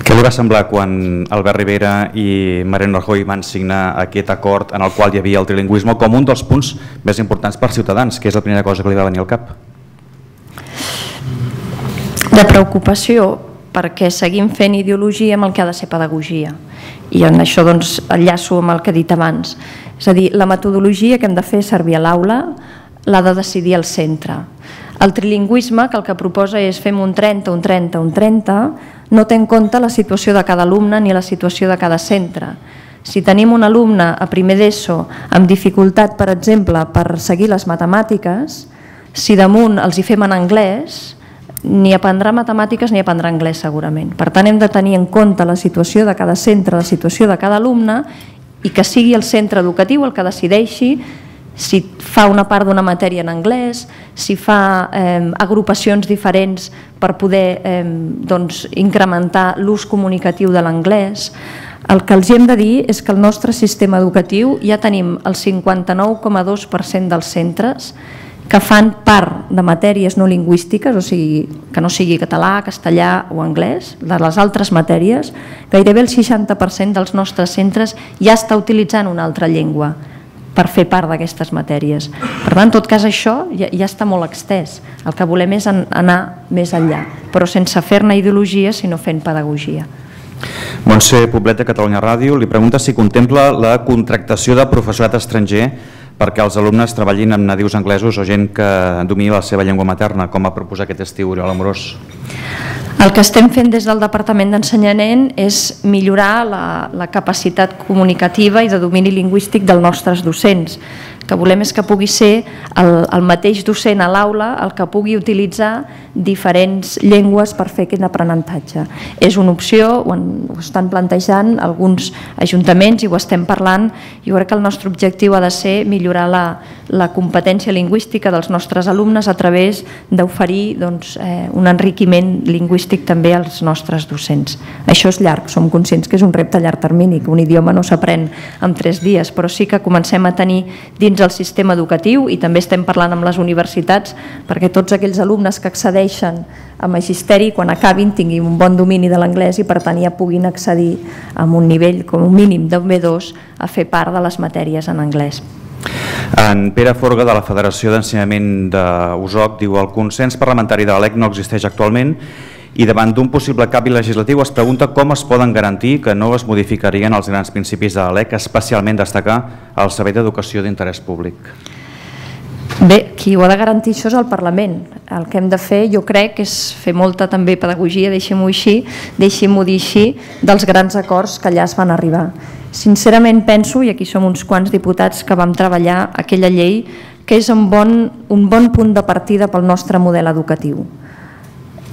Què li va semblar quan Albert Rivera i Mariano Rajoy van signar aquest acord en el qual hi havia el trilingüisme com un dels punts més importants per Ciutadans, que és la primera cosa que li va venir al cap? De preocupació, perquè seguim fent ideologia amb el que ha de ser pedagogia. I en això doncs, enllaço amb el que he dit abans. És a dir, la metodologia que hem de fer servir a l'aula l'ha de decidir el centre. El trilingüisme, que el que proposa és fem un 30, un 30, un 30, no té en compte la situació de cada alumne ni la situació de cada centre. Si tenim un alumne a primer d'ESO amb dificultat, per exemple, per seguir les matemàtiques, si damunt els hi fem en anglès, ni aprendrà matemàtiques ni aprendrà anglès segurament. Per tant, hem de tenir en compte la situació de cada centre, la situació de cada alumne i que sigui el centre educatiu el que decideixi si fa una part d'una matèria en anglès, si fa eh, agrupacions diferents per poder eh, doncs, incrementar l'ús comunicatiu de l'anglès. El que els hem de dir és que el nostre sistema educatiu ja tenim el 59,2% dels centres que fan part de matèries no lingüístiques, o sigui, que no sigui català, castellà o anglès, de les altres matèries, gairebé el 60% dels nostres centres ja està utilitzant una altra llengua per fer part d'aquestes matèries. Per tant, en tot cas, això ja, ja està molt extès. El que volem és anar més enllà, però sense fer-ne ideologia, sinó fent pedagogia. Montse Poblet de Catalunya Ràdio li pregunta si contempla la contractació de professorat estranger perquè els alumnes treballin amb nadius anglesos o gent que domini la seva llengua materna, com va proposar aquest estiu Oriol Amorós. El que estem fent des del Departament d'Ensenyament és millorar la, la capacitat comunicativa i de domini lingüístic dels nostres docents que volem és que pugui ser el, el mateix docent a l'aula el que pugui utilitzar diferents llengües per fer aquest aprenentatge. És una opció, ho, en, ho estan plantejant alguns ajuntaments i ho estem parlant. Jo crec que el nostre objectiu ha de ser millorar la, la competència lingüística dels nostres alumnes a través d'oferir doncs, eh, un enriquiment lingüístic també als nostres docents. Això és llarg, som conscients que és un repte a llarg termini, que un idioma no s'aprèn en tres dies, però sí que comencem a tenir dins el sistema educatiu i també estem parlant amb les universitats perquè tots aquells alumnes que accedeixen a magisteri quan acabin tinguin un bon domini de l'anglès i per tant ja puguin accedir amb un nivell com un mínim de B2 a fer part de les matèries en anglès. En Pere Forga, de la Federació d'Ensenyament d'USOC, diu el consens parlamentari de l'ELEC no existeix actualment i davant d'un possible canvi legislatiu es pregunta com es poden garantir que no es modificarien els grans principis de la LEC, especialment destacar el Servei d'Educació d'Interès Públic. Bé, qui ho ha de garantir això és el Parlament. El que hem de fer, jo crec, és fer molta també pedagogia, deixem-ho així, deixem-ho dir així, dels grans acords que allà es van arribar. Sincerament penso, i aquí som uns quants diputats que vam treballar aquella llei, que és un bon, un bon punt de partida pel nostre model educatiu.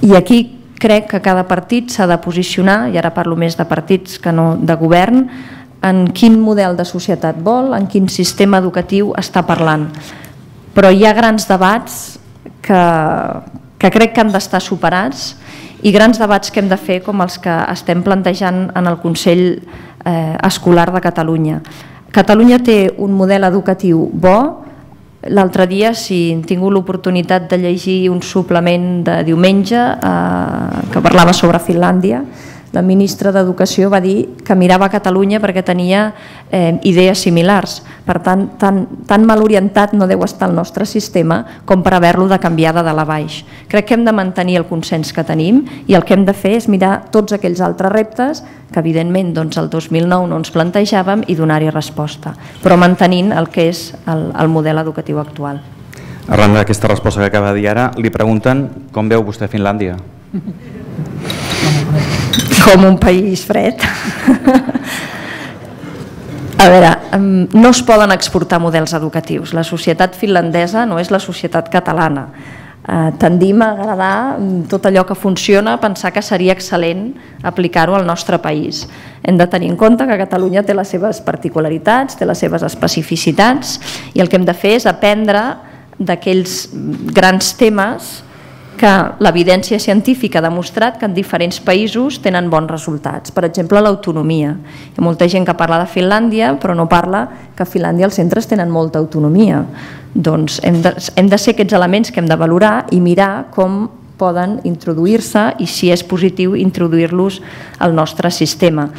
I aquí crec que cada partit s'ha de posicionar, i ara parlo més de partits que no de govern, en quin model de societat vol, en quin sistema educatiu està parlant. Però hi ha grans debats que, que crec que han d'estar superats i grans debats que hem de fer com els que estem plantejant en el Consell eh, Escolar de Catalunya. Catalunya té un model educatiu bo, L'altre dia, si he tingut l'oportunitat de llegir un suplement de diumenge eh, que parlava sobre Finlàndia, la ministra d'Educació va dir que mirava a Catalunya perquè tenia eh, idees similars. Per tant, tan, tan mal orientat no deu estar el nostre sistema com per haver-lo de canviar de dalt a baix. Crec que hem de mantenir el consens que tenim i el que hem de fer és mirar tots aquells altres reptes que evidentment doncs, el 2009 no ens plantejàvem i donar-hi resposta, però mantenint el que és el, el model educatiu actual. Arran d'aquesta resposta que acaba de dir ara, li pregunten com veu vostè Finlàndia? [laughs] com un país fred. A veure, no es poden exportar models educatius. La societat finlandesa no és la societat catalana. Eh, tendim a agradar tot allò que funciona, pensar que seria excel·lent aplicar-ho al nostre país. Hem de tenir en compte que Catalunya té les seves particularitats, té les seves especificitats i el que hem de fer és aprendre d'aquells grans temes que l'evidència científica ha demostrat que en diferents països tenen bons resultats. Per exemple, l'autonomia. Hi ha molta gent que parla de Finlàndia, però no parla que a Finlàndia els centres tenen molta autonomia. Doncs hem de, hem de ser aquests elements que hem de valorar i mirar com poden introduir-se i si és positiu introduir-los al nostre sistema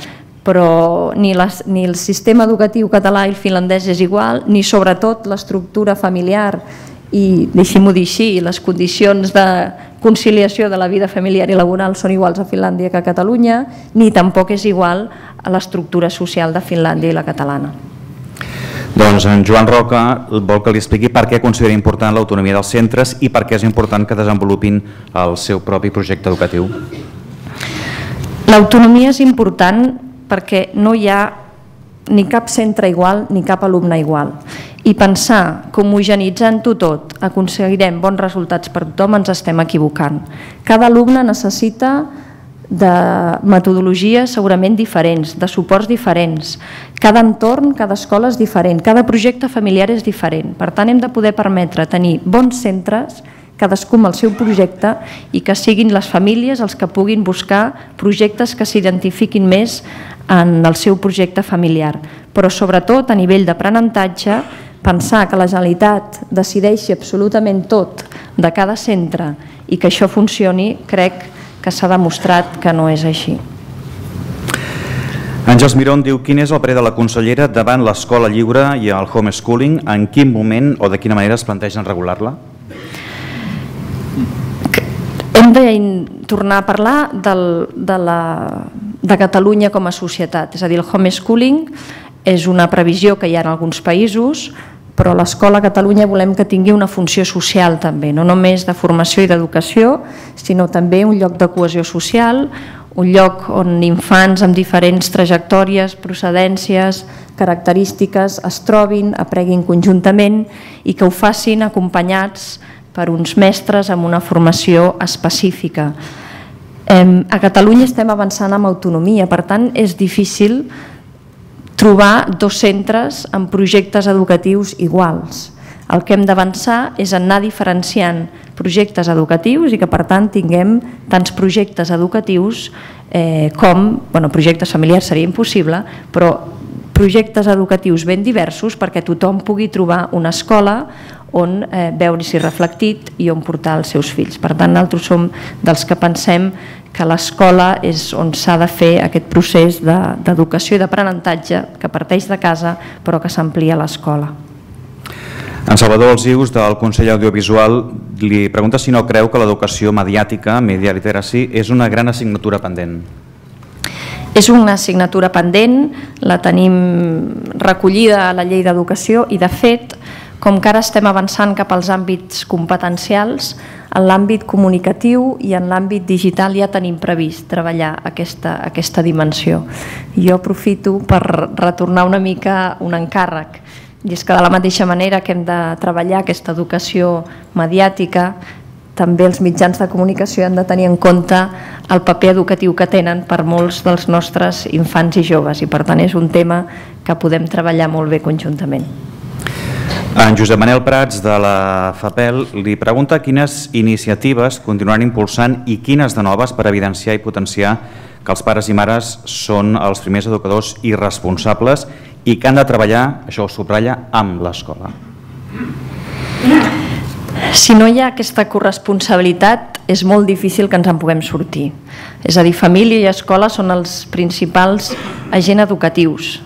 però ni, les, ni el sistema educatiu català i el finlandès és igual, ni sobretot l'estructura familiar i, deixem-ho dir així, les condicions de conciliació de la vida familiar i laboral són iguals a Finlàndia que a Catalunya, ni tampoc és igual a l'estructura social de Finlàndia i la catalana. Doncs en Joan Roca vol que li expliqui per què considera important l'autonomia dels centres i per què és important que desenvolupin el seu propi projecte educatiu. L'autonomia és important perquè no hi ha ni cap centre igual ni cap alumne igual. I pensar que homogenitzant-ho tot aconseguirem bons resultats per tothom ens estem equivocant. Cada alumne necessita de metodologies segurament diferents, de suports diferents. Cada entorn, cada escola és diferent, cada projecte familiar és diferent. Per tant, hem de poder permetre tenir bons centres cadascú amb el seu projecte i que siguin les famílies els que puguin buscar projectes que s'identifiquin més en el seu projecte familiar. Però sobretot a nivell d'aprenentatge, pensar que la Generalitat decideixi absolutament tot de cada centre i que això funcioni, crec que s'ha demostrat que no és així. Àngels Mirón diu quin és el parer de la consellera davant l'escola lliure i el homeschooling, en quin moment o de quina manera es plantegen regular-la? Hem de tornar a parlar del, de, la, de Catalunya com a societat, és a dir, el homeschooling és una previsió que hi ha en alguns països, però l'escola a Catalunya volem que tingui una funció social també, no només de formació i d'educació, sinó també un lloc de cohesió social, un lloc on infants amb diferents trajectòries, procedències, característiques es trobin, apreguin conjuntament i que ho facin acompanyats per uns mestres amb una formació específica. A Catalunya estem avançant amb autonomia, per tant és difícil trobar dos centres amb projectes educatius iguals. El que hem d'avançar és anar diferenciant projectes educatius i que per tant tinguem tants projectes educatius eh, com, bueno, projectes familiars seria impossible, però projectes educatius ben diversos perquè tothom pugui trobar una escola on eh, veure-s'hi reflectit i on portar els seus fills. Per tant, nosaltres som dels que pensem que l'escola és on s'ha de fer aquest procés d'educació de, i d'aprenentatge que parteix de casa però que s'amplia a l'escola. En Salvador Alzius, del Consell Audiovisual, li pregunta si no creu que l'educació mediàtica, Media Literacy, és una gran assignatura pendent. És una assignatura pendent, la tenim recollida a la llei d'educació i, de fet, com que ara estem avançant cap als àmbits competencials, en l'àmbit comunicatiu i en l'àmbit digital ja tenim previst treballar aquesta, aquesta dimensió. Jo aprofito per retornar una mica un encàrrec, i és que de la mateixa manera que hem de treballar aquesta educació mediàtica, també els mitjans de comunicació han de tenir en compte el paper educatiu que tenen per molts dels nostres infants i joves i per tant és un tema que podem treballar molt bé conjuntament. En Josep Manel Prats, de la FAPEL, li pregunta quines iniciatives continuaran impulsant i quines de noves per evidenciar i potenciar que els pares i mares són els primers educadors i responsables i que han de treballar, això ho subratlla, amb l'escola. Si no hi ha aquesta corresponsabilitat, és molt difícil que ens en puguem sortir. És a dir, família i escola són els principals agents educatius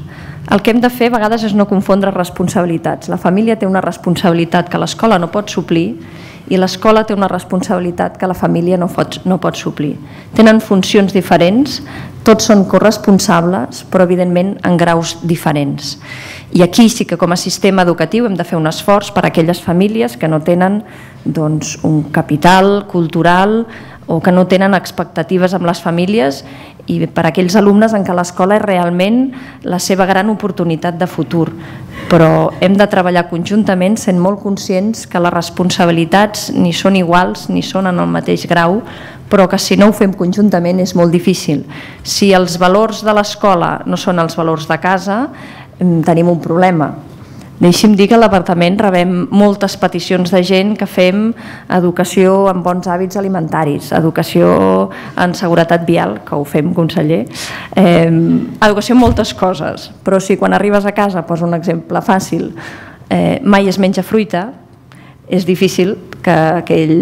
el que hem de fer a vegades és no confondre responsabilitats. La família té una responsabilitat que l'escola no pot suplir i l'escola té una responsabilitat que la família no pot, no pot suplir. Tenen funcions diferents, tots són corresponsables, però evidentment en graus diferents. I aquí sí que com a sistema educatiu hem de fer un esforç per a aquelles famílies que no tenen doncs, un capital cultural o que no tenen expectatives amb les famílies i per aquells alumnes en què l'escola és realment la seva gran oportunitat de futur. Però hem de treballar conjuntament sent molt conscients que les responsabilitats ni són iguals ni són en el mateix grau, però que si no ho fem conjuntament és molt difícil. Si els valors de l'escola no són els valors de casa, tenim un problema Deixi'm dir que a l'apartament rebem moltes peticions de gent que fem educació en bons hàbits alimentaris, educació en seguretat vial, que ho fem, conseller, eh, educació en moltes coses, però si quan arribes a casa, poso un exemple fàcil, eh, mai es menja fruita, és difícil que aquell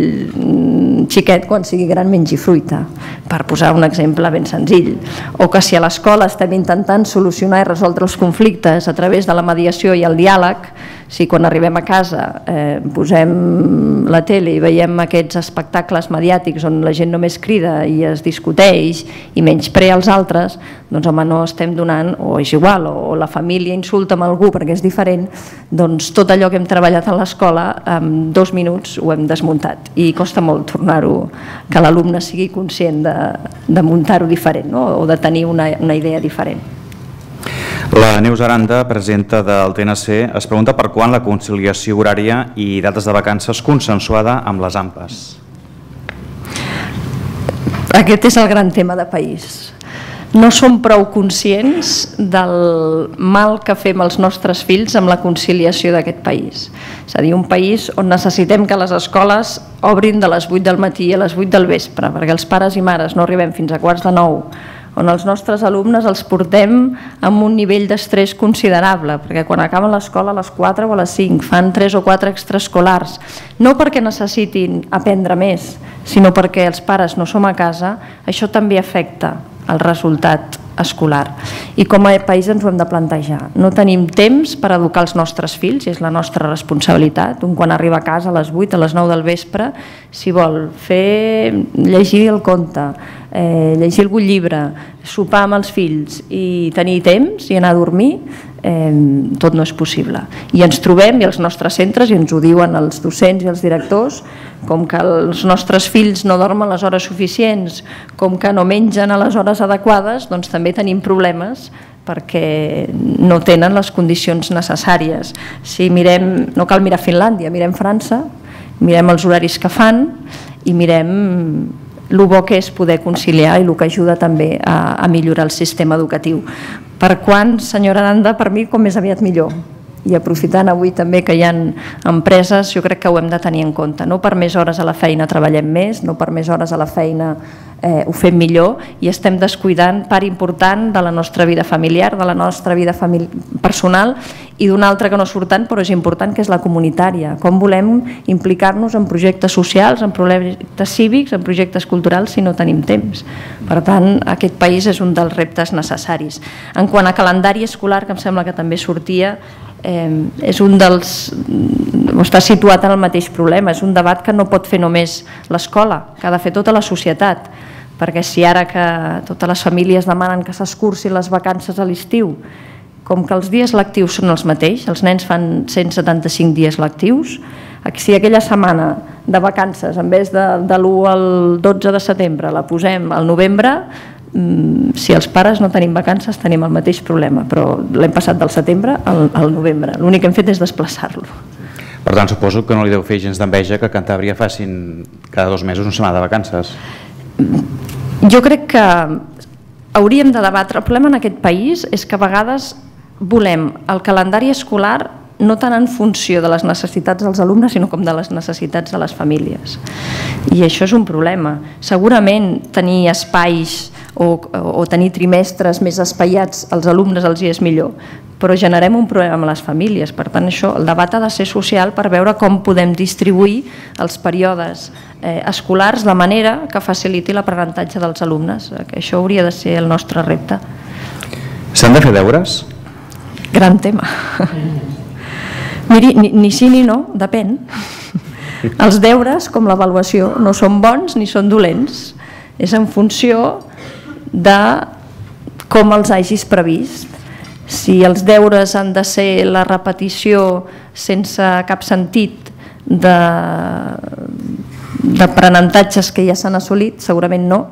xiquet quan sigui gran mengi fruita, per posar un exemple ben senzill. O que si a l'escola estem intentant solucionar i resoldre els conflictes a través de la mediació i el diàleg, si quan arribem a casa eh, posem la tele i veiem aquests espectacles mediàtics on la gent només crida i es discuteix i menys pre als altres, doncs home, no estem donant, o és igual, o, o la família insulta amb algú perquè és diferent, doncs tot allò que hem treballat a l'escola en dos minuts ho hem desmuntat i costa molt tornar-ho, que l'alumne sigui conscient de, de muntar-ho diferent no? o de tenir una, una idea diferent. La Neus Aranda, presidenta del TNC, es pregunta per quan la conciliació horària i dates de vacances consensuada amb les AMPAs. Aquest és el gran tema de país. No som prou conscients del mal que fem els nostres fills amb la conciliació d'aquest país. És a dir, un país on necessitem que les escoles obrin de les 8 del matí a les 8 del vespre, perquè els pares i mares no arribem fins a quarts de 9 on els nostres alumnes els portem amb un nivell d'estrès considerable, perquè quan acaben l'escola a les 4 o a les 5 fan 3 o 4 extraescolars, no perquè necessitin aprendre més, sinó perquè els pares no som a casa, això també afecta el resultat escolar. I com a país ens ho hem de plantejar. No tenim temps per educar els nostres fills, és la nostra responsabilitat. Un quan arriba a casa a les 8, a les 9 del vespre, si vol fer llegir el conte, eh, llegir algun llibre, sopar amb els fills i tenir temps i anar a dormir, eh, tot no és possible. I ens trobem, i els nostres centres, i ens ho diuen els docents i els directors, com que els nostres fills no dormen les hores suficients, com que no mengen a les hores adequades, doncs també tenim problemes perquè no tenen les condicions necessàries. Si mirem, no cal mirar Finlàndia, mirem França, mirem els horaris que fan i mirem el bo que és poder conciliar i el que ajuda també a, a millorar el sistema educatiu. Per quan, senyora Aranda, per mi com més aviat millor i aprofitant avui també que hi ha empreses, jo crec que ho hem de tenir en compte. No per més hores a la feina treballem més, no per més hores a la feina eh, ho fem millor i estem descuidant part important de la nostra vida familiar, de la nostra vida personal i d'una altra que no surt tant però és important que és la comunitària. Com volem implicar-nos en projectes socials, en projectes cívics, en projectes culturals si no tenim temps. Per tant, aquest país és un dels reptes necessaris. En quant a calendari escolar, que em sembla que també sortia, eh, és un dels està situat en el mateix problema, és un debat que no pot fer només l'escola, que ha de fer tota la societat perquè si ara que totes les famílies demanen que s'escurcin les vacances a l'estiu, com que els dies lectius són els mateixos, els nens fan 175 dies lectius, si aquella setmana de vacances, en vez de, de l'1 al 12 de setembre, la posem al novembre, si els pares no tenim vacances tenim el mateix problema, però l'hem passat del setembre al, al novembre. L'únic que hem fet és desplaçar-lo. Per tant, suposo que no li deu fer gens d'enveja que a Cantàbria facin cada dos mesos una setmana de vacances jo crec que hauríem de debatre. El problema en aquest país és que a vegades volem el calendari escolar no tant en funció de les necessitats dels alumnes, sinó com de les necessitats de les famílies. I això és un problema. Segurament tenir espais o, o tenir trimestres més espaiats als alumnes els hi és millor, però generem un problema amb les famílies. Per tant, això, el debat ha de ser social per veure com podem distribuir els períodes eh, escolars de manera que faciliti l'aprenentatge dels alumnes. Això hauria de ser el nostre repte. S'han de fer deures? Gran tema. Miri, ni, ni sí ni no, depèn. [laughs] Els deures, com l'avaluació, no són bons ni són dolents. És en funció de com els hagis previst. Si els deures han de ser la repetició sense cap sentit d'aprenentatges que ja s'han assolit, segurament no,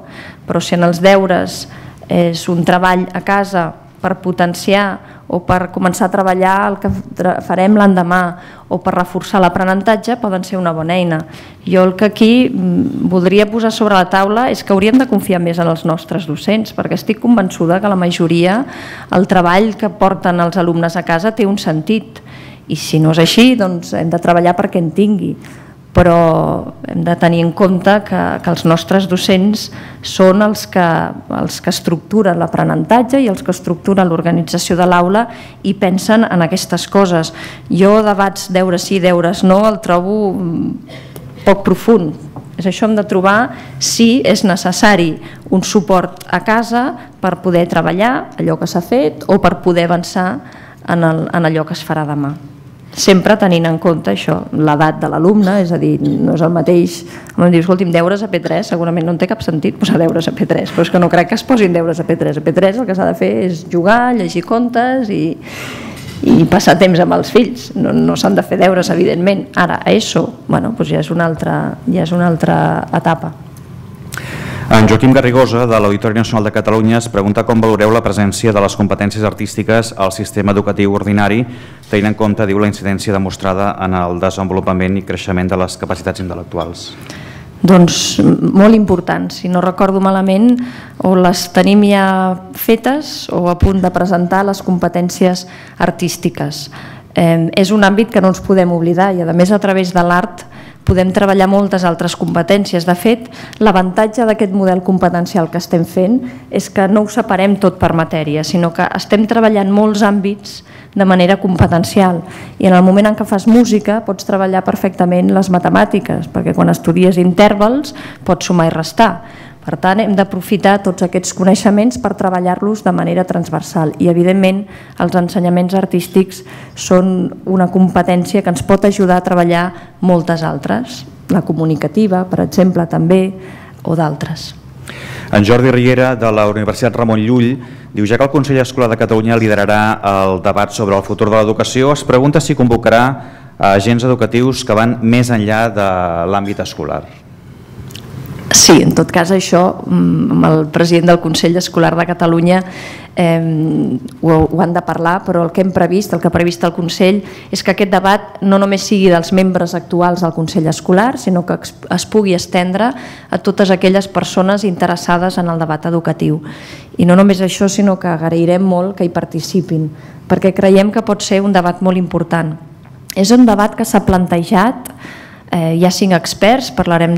però si en els deures és un treball a casa per potenciar o per començar a treballar el que farem l'endemà o per reforçar l'aprenentatge poden ser una bona eina. Jo el que aquí mm, voldria posar sobre la taula és que hauríem de confiar més en els nostres docents perquè estic convençuda que la majoria el treball que porten els alumnes a casa té un sentit i si no és així doncs hem de treballar perquè en tingui però hem de tenir en compte que, que els nostres docents són els que, els que estructuren l'aprenentatge i els que estructuren l'organització de l'aula i pensen en aquestes coses. Jo debats deures sí, deures no, el trobo mm, poc profund. És això hem de trobar si és necessari un suport a casa per poder treballar allò que s'ha fet o per poder avançar en, el, en allò que es farà demà sempre tenint en compte això, l'edat de l'alumne, és a dir, no és el mateix, em dius, escolti'm, deures a P3, segurament no en té cap sentit posar deures a P3, però és que no crec que es posin deures a P3. A P3 el que s'ha de fer és jugar, llegir contes i, i passar temps amb els fills, no, no s'han de fer deures, evidentment. Ara, a ESO, bueno, doncs ja, és una altra, ja és una altra etapa. En Joaquim Garrigosa, de l'Auditori Nacional de Catalunya, es pregunta com valoreu la presència de les competències artístiques al sistema educatiu ordinari, tenint en compte, diu, la incidència demostrada en el desenvolupament i creixement de les capacitats intel·lectuals. Doncs molt important, si no recordo malament, o les tenim ja fetes o a punt de presentar les competències artístiques. Eh, és un àmbit que no ens podem oblidar i a més a través de l'art podem treballar moltes altres competències. De fet, l'avantatge d'aquest model competencial que estem fent és que no ho separem tot per matèria, sinó que estem treballant molts àmbits de manera competencial. I en el moment en què fas música pots treballar perfectament les matemàtiques, perquè quan estudies intervals pots sumar i restar. Per tant, hem d'aprofitar tots aquests coneixements per treballar-los de manera transversal i, evidentment, els ensenyaments artístics són una competència que ens pot ajudar a treballar moltes altres, la comunicativa, per exemple, també, o d'altres. En Jordi Riera, de la Universitat Ramon Llull, diu ja que el Consell Escolar de Catalunya liderarà el debat sobre el futur de l'educació, es pregunta si convocarà agents educatius que van més enllà de l'àmbit escolar. Sí, en tot cas això, mm, amb el president del Consell Escolar de Catalunya eh, ho, ho han de parlar, però el que hem previst, el que ha previst el Consell, és que aquest debat no només sigui dels membres actuals del Consell Escolar, sinó que es pugui estendre a totes aquelles persones interessades en el debat educatiu. I no només això, sinó que agrairem molt que hi participin, perquè creiem que pot ser un debat molt important. És un debat que s'ha plantejat Eh, hi ha cinc experts, parlarem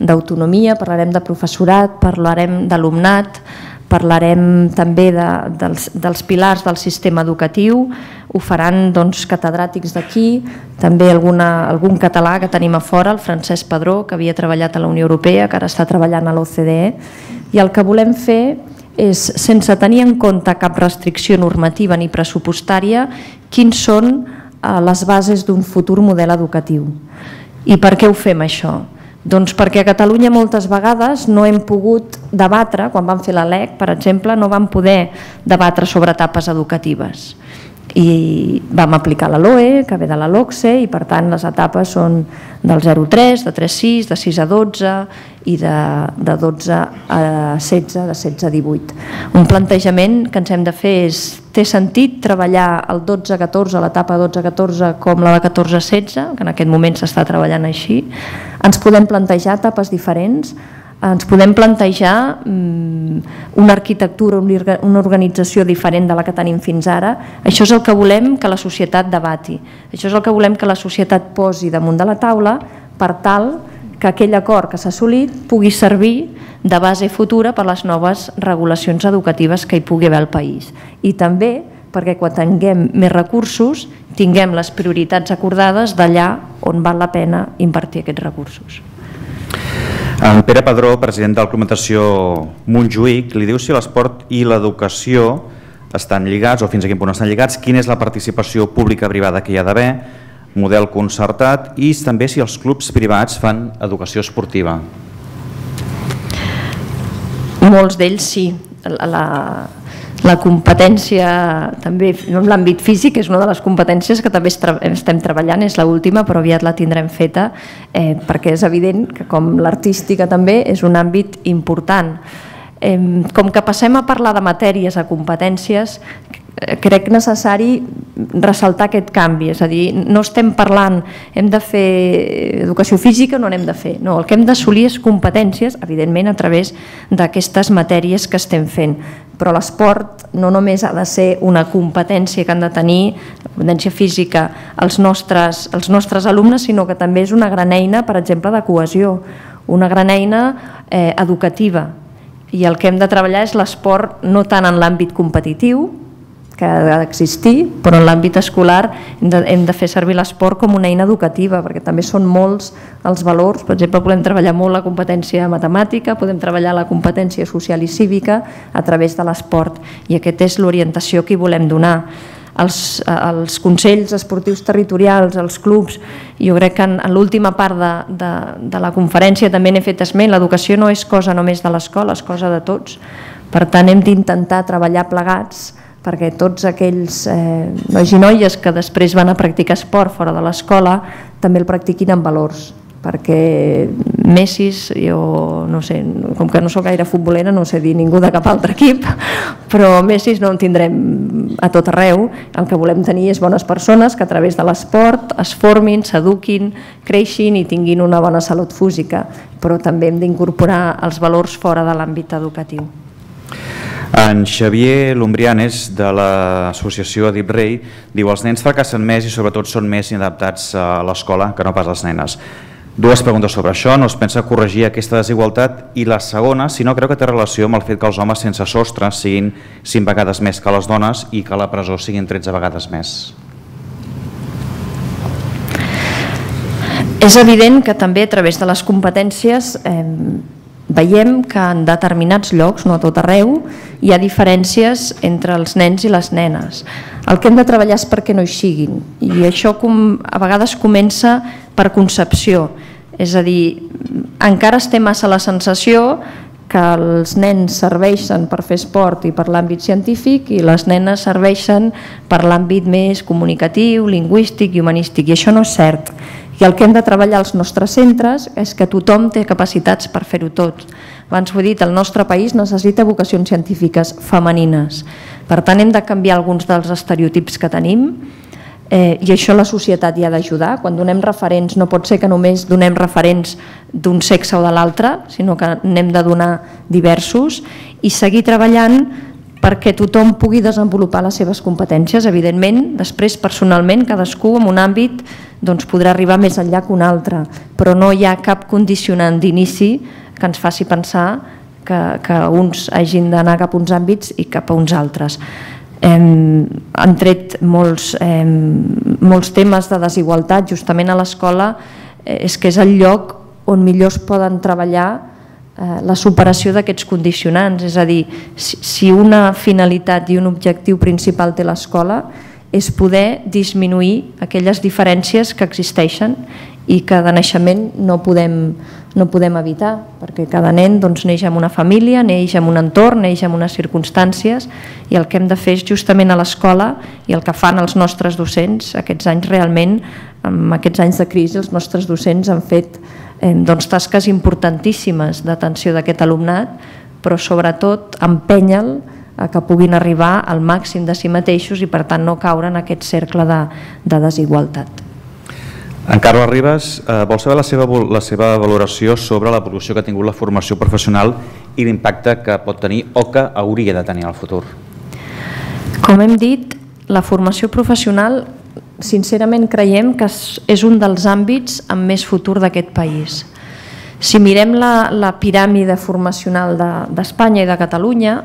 d'autonomia, parlarem de professorat, parlarem d'alumnat, parlarem també de, dels, dels pilars del sistema educatiu, ho faran doncs, catedràtics d'aquí, també alguna, algun català que tenim a fora, el Francesc Padró, que havia treballat a la Unió Europea, que ara està treballant a l'OCDE, i el que volem fer és, sense tenir en compte cap restricció normativa ni pressupostària, quins són eh, les bases d'un futur model educatiu. I per què ho fem això? Doncs perquè a Catalunya moltes vegades no hem pogut debatre, quan vam fer la LEC, per exemple, no vam poder debatre sobre etapes educatives i vam aplicar la LOE, que ve de la LOCSE, i per tant les etapes són del 0,3, de 3,6, de 6 a 12 i de, de 12 a 16, de 16 a 18. Un plantejament que ens hem de fer és, té sentit treballar el 12 a 14, l'etapa 12 a 14 com la de 14 a 16, que en aquest moment s'està treballant així. Ens podem plantejar etapes diferents, ens podem plantejar mm, una arquitectura, una organització diferent de la que tenim fins ara. Això és el que volem que la societat debati. Això és el que volem que la societat posi damunt de la taula per tal que aquell acord que s'ha assolit pugui servir de base futura per les noves regulacions educatives que hi pugui haver al país. I també perquè quan tinguem més recursos tinguem les prioritats acordades d'allà on val la pena invertir aquests recursos. En Pere Padró, president del Club Natació Montjuïc, li diu si l'esport i l'educació estan lligats o fins a quin punt estan lligats, quina és la participació pública-privada que hi ha d'haver, model concertat i també si els clubs privats fan educació esportiva. Molts d'ells sí. La, la competència també en l'àmbit físic és una de les competències que també estem treballant, és l'última però aviat la tindrem feta eh, perquè és evident que com l'artística també és un àmbit important. Eh, com que passem a parlar de matèries a competències, crec necessari ressaltar aquest canvi, és a dir, no estem parlant, hem de fer educació física, no n'hem de fer, no, el que hem d'assolir és competències, evidentment a través d'aquestes matèries que estem fent, però l'esport no només ha de ser una competència que han de tenir, competència física, els nostres, els nostres alumnes, sinó que també és una gran eina, per exemple, de cohesió, una gran eina eh, educativa, i el que hem de treballar és l'esport no tant en l'àmbit competitiu, que ha d'existir, però en l'àmbit escolar hem de, hem de fer servir l'esport com una eina educativa, perquè també són molts els valors, per exemple, podem treballar molt la competència matemàtica, podem treballar la competència social i cívica a través de l'esport, i aquest és l'orientació que hi volem donar. Els, els consells esportius territorials, els clubs, jo crec que en, en l'última part de, de, de la conferència també n'he fet esment, l'educació no és cosa només de l'escola, és cosa de tots. Per tant, hem d'intentar treballar plegats perquè tots aquells eh, nois i noies que després van a practicar esport fora de l'escola també el practiquin amb valors perquè Messi, jo no sé, com que no sóc gaire futbolera, no sé dir ningú de cap altre equip, però Messi no en tindrem a tot arreu. El que volem tenir és bones persones que a través de l'esport es formin, s'eduquin, creixin i tinguin una bona salut física, però també hem d'incorporar els valors fora de l'àmbit educatiu. En Xavier Lombrianes, de l'associació Adip Rei, diu els nens fracassen més i sobretot són més inadaptats a l'escola que no pas les nenes. Dues preguntes sobre això. No es pensa corregir aquesta desigualtat? I la segona, si no creu que té relació amb el fet que els homes sense sostre siguin 5 vegades més que les dones i que a la presó siguin 13 vegades més. És evident que també a través de les competències eh, veiem que en determinats llocs, no a tot arreu, hi ha diferències entre els nens i les nenes. El que hem de treballar és perquè no hi siguin. I això com, a vegades comença per concepció, és a dir, encara es té massa la sensació que els nens serveixen per fer esport i per l'àmbit científic i les nenes serveixen per l'àmbit més comunicatiu, lingüístic i humanístic. I això no és cert i el que hem de treballar als nostres centres és que tothom té capacitats per fer-ho tot. Abans ho he dit, el nostre país necessita vocacions científiques femenines. Per tant, hem de canviar alguns dels estereotips que tenim eh, i això la societat hi ha d'ajudar. Quan donem referents no pot ser que només donem referents d'un sexe o de l'altre, sinó que n'hem de donar diversos i seguir treballant perquè tothom pugui desenvolupar les seves competències. Evidentment, després personalment cadascú en un àmbit doncs, podrà arribar més enllà que un altre, però no hi ha cap condicionant d'inici que ens faci pensar que, que uns hagin d'anar cap a uns àmbits i cap a uns altres. Hem, han tret molts, hem, molts temes de desigualtat justament a l'escola, eh, és que és el lloc on millor es poden treballar la superació d'aquests condicionants, és a dir, si, si una finalitat i un objectiu principal té l'escola és poder disminuir aquelles diferències que existeixen i que de naixement no podem, no podem evitar, perquè cada nen doncs, neix en una família, neix en un entorn, neix en unes circumstàncies i el que hem de fer és justament a l'escola i el que fan els nostres docents aquests anys realment, amb aquests anys de crisi, els nostres docents han fet eh, doncs, tasques importantíssimes d'atenció d'aquest alumnat, però sobretot empenya'l a que puguin arribar al màxim de si mateixos i per tant no caure en aquest cercle de, de desigualtat. En Carles Ribas eh, vol saber la seva, la seva valoració sobre l'evolució que ha tingut la formació professional i l'impacte que pot tenir o que hauria de tenir en el futur. Com hem dit, la formació professional sincerament creiem que és un dels àmbits amb més futur d'aquest país. Si mirem la, la piràmide formacional d'Espanya de, i de Catalunya,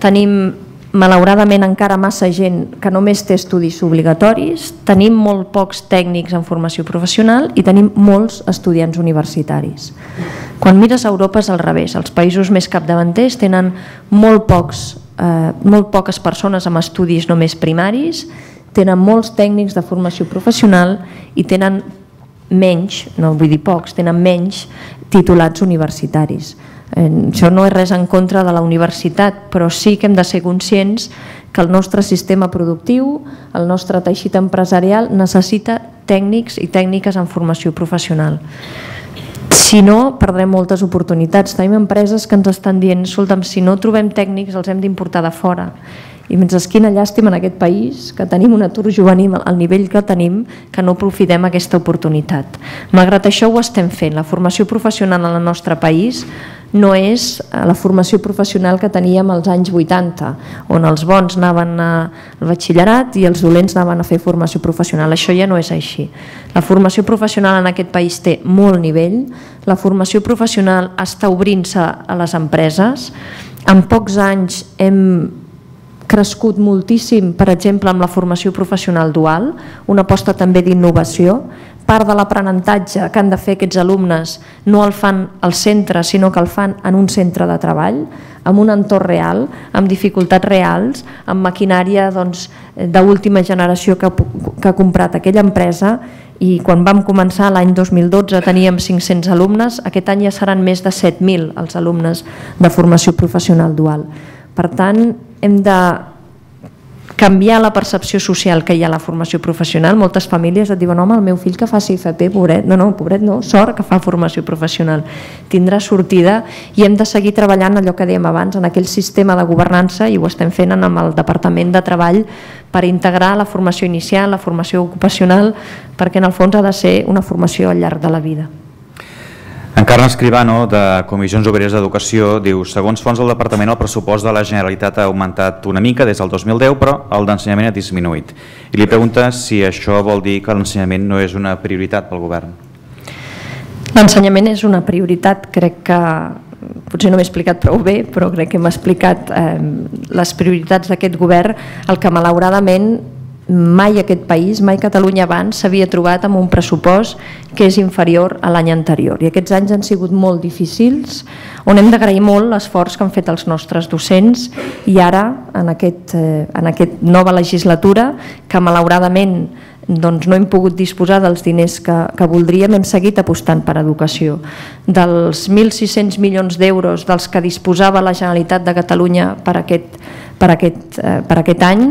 Tenim malauradament encara massa gent que només té estudis obligatoris, tenim molt pocs tècnics en formació professional i tenim molts estudiants universitaris. Quan mires a Europa és al revés, els països més capdavanters tenen molt, pocs, eh, molt poques persones amb estudis només primaris, tenen molts tècnics de formació professional i tenen menys, no vull dir pocs, tenen menys titulats universitaris. Això no és res en contra de la universitat, però sí que hem de ser conscients que el nostre sistema productiu, el nostre teixit empresarial necessita tècnics i tècniques en formació professional. Si no, perdrem moltes oportunitats. Tenim empreses que ens estan dient, escolta'm, si no trobem tècnics els hem d'importar de fora. I mentre quina llàstima en aquest país que tenim un atur juvenil al nivell que tenim que no aprofitem aquesta oportunitat. Malgrat això ho estem fent. La formació professional en el nostre país no és eh, la formació professional que teníem als anys 80, on els bons anaven al batxillerat i els dolents anaven a fer formació professional. Això ja no és així. La formació professional en aquest país té molt nivell, la formació professional està obrint-se a les empreses, en pocs anys hem crescut moltíssim, per exemple, amb la formació professional dual, una aposta també d'innovació, part de l'aprenentatge que han de fer aquests alumnes no el fan al centre, sinó que el fan en un centre de treball, amb un entorn real, amb dificultats reals, amb maquinària d'última doncs, generació que, que ha comprat aquella empresa i quan vam començar l'any 2012 teníem 500 alumnes, aquest any ja seran més de 7.000 els alumnes de formació professional dual. Per tant, hem de canviar la percepció social que hi ha a la formació professional. Moltes famílies et diuen, home, el meu fill que faci FP, pobret. No, no, pobret no, sort que fa formació professional. Tindrà sortida i hem de seguir treballant allò que dèiem abans, en aquell sistema de governança, i ho estem fent amb el Departament de Treball, per integrar la formació inicial, la formació ocupacional, perquè en el fons ha de ser una formació al llarg de la vida. Encarna Escribano, de Comissions Obreres d'Educació, diu segons fons del Departament el pressupost de la Generalitat ha augmentat una mica des del 2010 però el d'ensenyament ha disminuït. I li pregunta si això vol dir que l'ensenyament no és una prioritat pel govern. L'ensenyament és una prioritat, crec que potser no m'he explicat prou bé, però crec que hem explicat eh, les prioritats d'aquest govern, el que malauradament mai aquest país, mai Catalunya abans s'havia trobat amb un pressupost que és inferior a l'any anterior i aquests anys han sigut molt difícils on hem d'agrair molt l'esforç que han fet els nostres docents i ara en aquest, eh, en aquest nova legislatura que malauradament doncs no hem pogut disposar dels diners que, que voldríem, hem seguit apostant per educació. Dels 1.600 milions d'euros dels que disposava la Generalitat de Catalunya per aquest, per aquest, eh, per aquest any,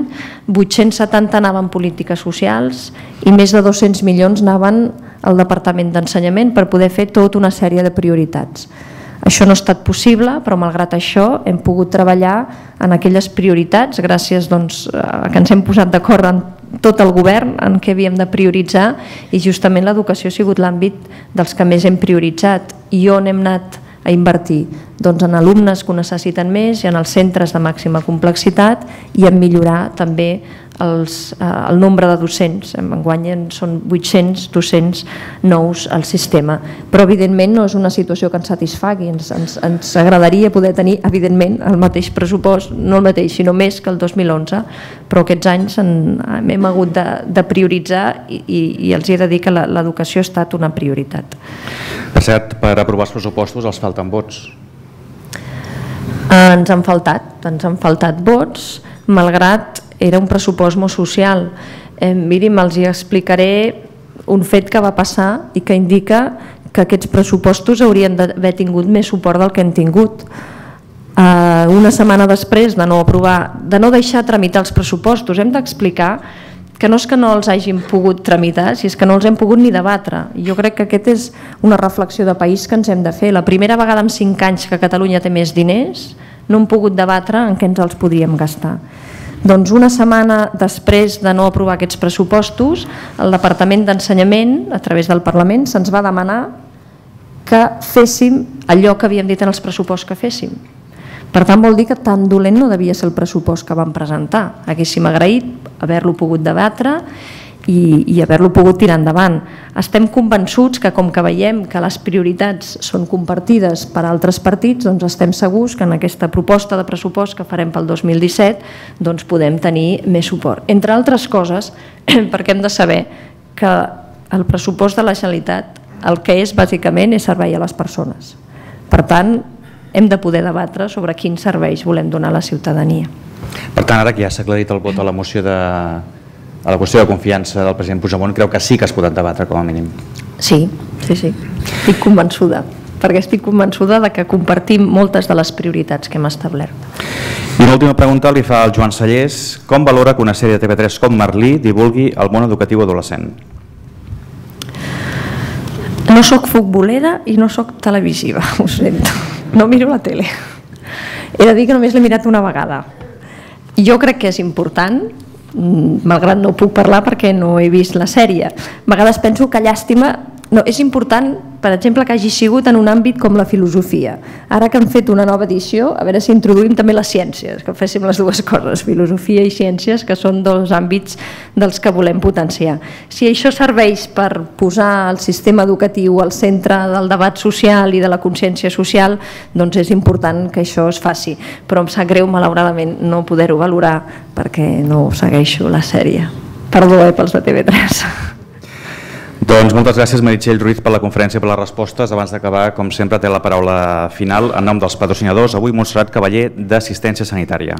870 anaven polítiques socials i més de 200 milions anaven al Departament d'Ensenyament per poder fer tota una sèrie de prioritats. Això no ha estat possible, però malgrat això hem pogut treballar en aquelles prioritats gràcies doncs, a que ens hem posat d'acord en tot el govern en què havíem de prioritzar i justament l'educació ha sigut l'àmbit dels que més hem prioritzat i on hem anat a invertir. Doncs, en alumnes que ho necessiten més i en els centres de màxima complexitat i en millorar també els, eh, el nombre de docents. En guanyen són 800 docents nous al sistema. Però, evidentment, no és una situació que ens satisfagui. Ens, ens, ens agradaria poder tenir, evidentment, el mateix pressupost, no el mateix, sinó més que el 2011, però aquests anys en, hem hagut de, de prioritzar i, i, i els he de dir que l'educació ha estat una prioritat. Per cert, per aprovar els pressupostos els falten vots. Eh, ens han faltat, ens han faltat vots, malgrat era un pressupost molt social. Eh, mirin, els hi explicaré un fet que va passar i que indica que aquests pressupostos haurien d'haver tingut més suport del que han tingut. Eh, una setmana després de no aprovar, de no deixar tramitar els pressupostos, hem d'explicar que no és que no els hàgim pogut tramitar, si és que no els hem pogut ni debatre. Jo crec que aquest és una reflexió de país que ens hem de fer. La primera vegada en cinc anys que Catalunya té més diners, no hem pogut debatre en què ens els podríem gastar. Doncs una setmana després de no aprovar aquests pressupostos, el Departament d'Ensenyament, a través del Parlament, se'ns va demanar que féssim allò que havíem dit en els pressupostos que féssim. Per tant, vol dir que tan dolent no devia ser el pressupost que vam presentar. Haguéssim agraït haver-lo pogut debatre i, i haver-lo pogut tirar endavant. Estem convençuts que com que veiem que les prioritats són compartides per altres partits, doncs estem segurs que en aquesta proposta de pressupost que farem pel 2017 doncs podem tenir més suport. Entre altres coses, [clears throat] perquè hem de saber que el pressupost de la Generalitat el que és bàsicament és servei a les persones. Per tant, hem de poder debatre sobre quins serveis volem donar a la ciutadania. Per tant, ara que ja s'ha aclarit el vot a la moció de, a la qüestió de confiança del president Puigdemont creu que sí que es poden debatre com a mínim. Sí, sí, sí. Estic convençuda perquè estic convençuda de que compartim moltes de les prioritats que hem establert. I una última pregunta li fa al Joan Sallés. Com valora que una sèrie de TV3 com Merlí divulgui el món educatiu adolescent? No sóc futbolera i no sóc televisiva, [laughs] ho sento. No miro la tele. He de dir que només l'he mirat una vegada. Jo crec que és important malgrat no puc parlar perquè no he vist la sèrie. A vegades penso que llàstima no, és important, per exemple, que hagi sigut en un àmbit com la filosofia. Ara que han fet una nova edició, a veure si introduïm també les ciències, que féssim les dues [laughs] coses, filosofia i ciències, que són dos àmbits dels que volem potenciar. Si això serveix per posar el sistema educatiu al centre del debat social i de la consciència social, doncs és important que això es faci. Però em sap greu, malauradament, no poder-ho valorar perquè no segueixo la sèrie. Perdó, eh, pels de TV3. [laughs] Doncs moltes gràcies Meritxell Ruiz per la conferència per les respostes. Abans d'acabar, com sempre, té la paraula final en nom dels patrocinadors. Avui Montserrat Cavaller d'Assistència Sanitària.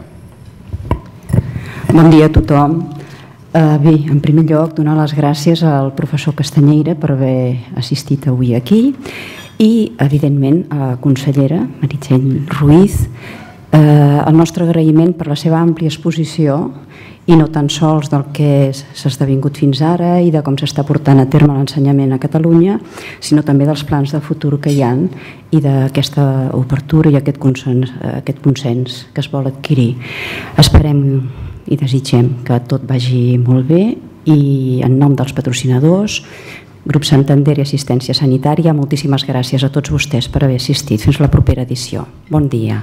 Bon dia a tothom. Uh, bé, en primer lloc, donar les gràcies al professor Castanyeira per haver assistit avui aquí i, evidentment, a la consellera Meritxell Ruiz, uh, el nostre agraïment per la seva àmplia exposició i no tan sols del que s'ha esdevingut fins ara i de com s'està portant a terme l'ensenyament a Catalunya, sinó també dels plans de futur que hi han i d'aquesta obertura i aquest consens, aquest consens que es vol adquirir. Esperem i desitgem que tot vagi molt bé i en nom dels patrocinadors, Grup Santander i Assistència Sanitària, moltíssimes gràcies a tots vostès per haver assistit. Fins la propera edició. Bon dia.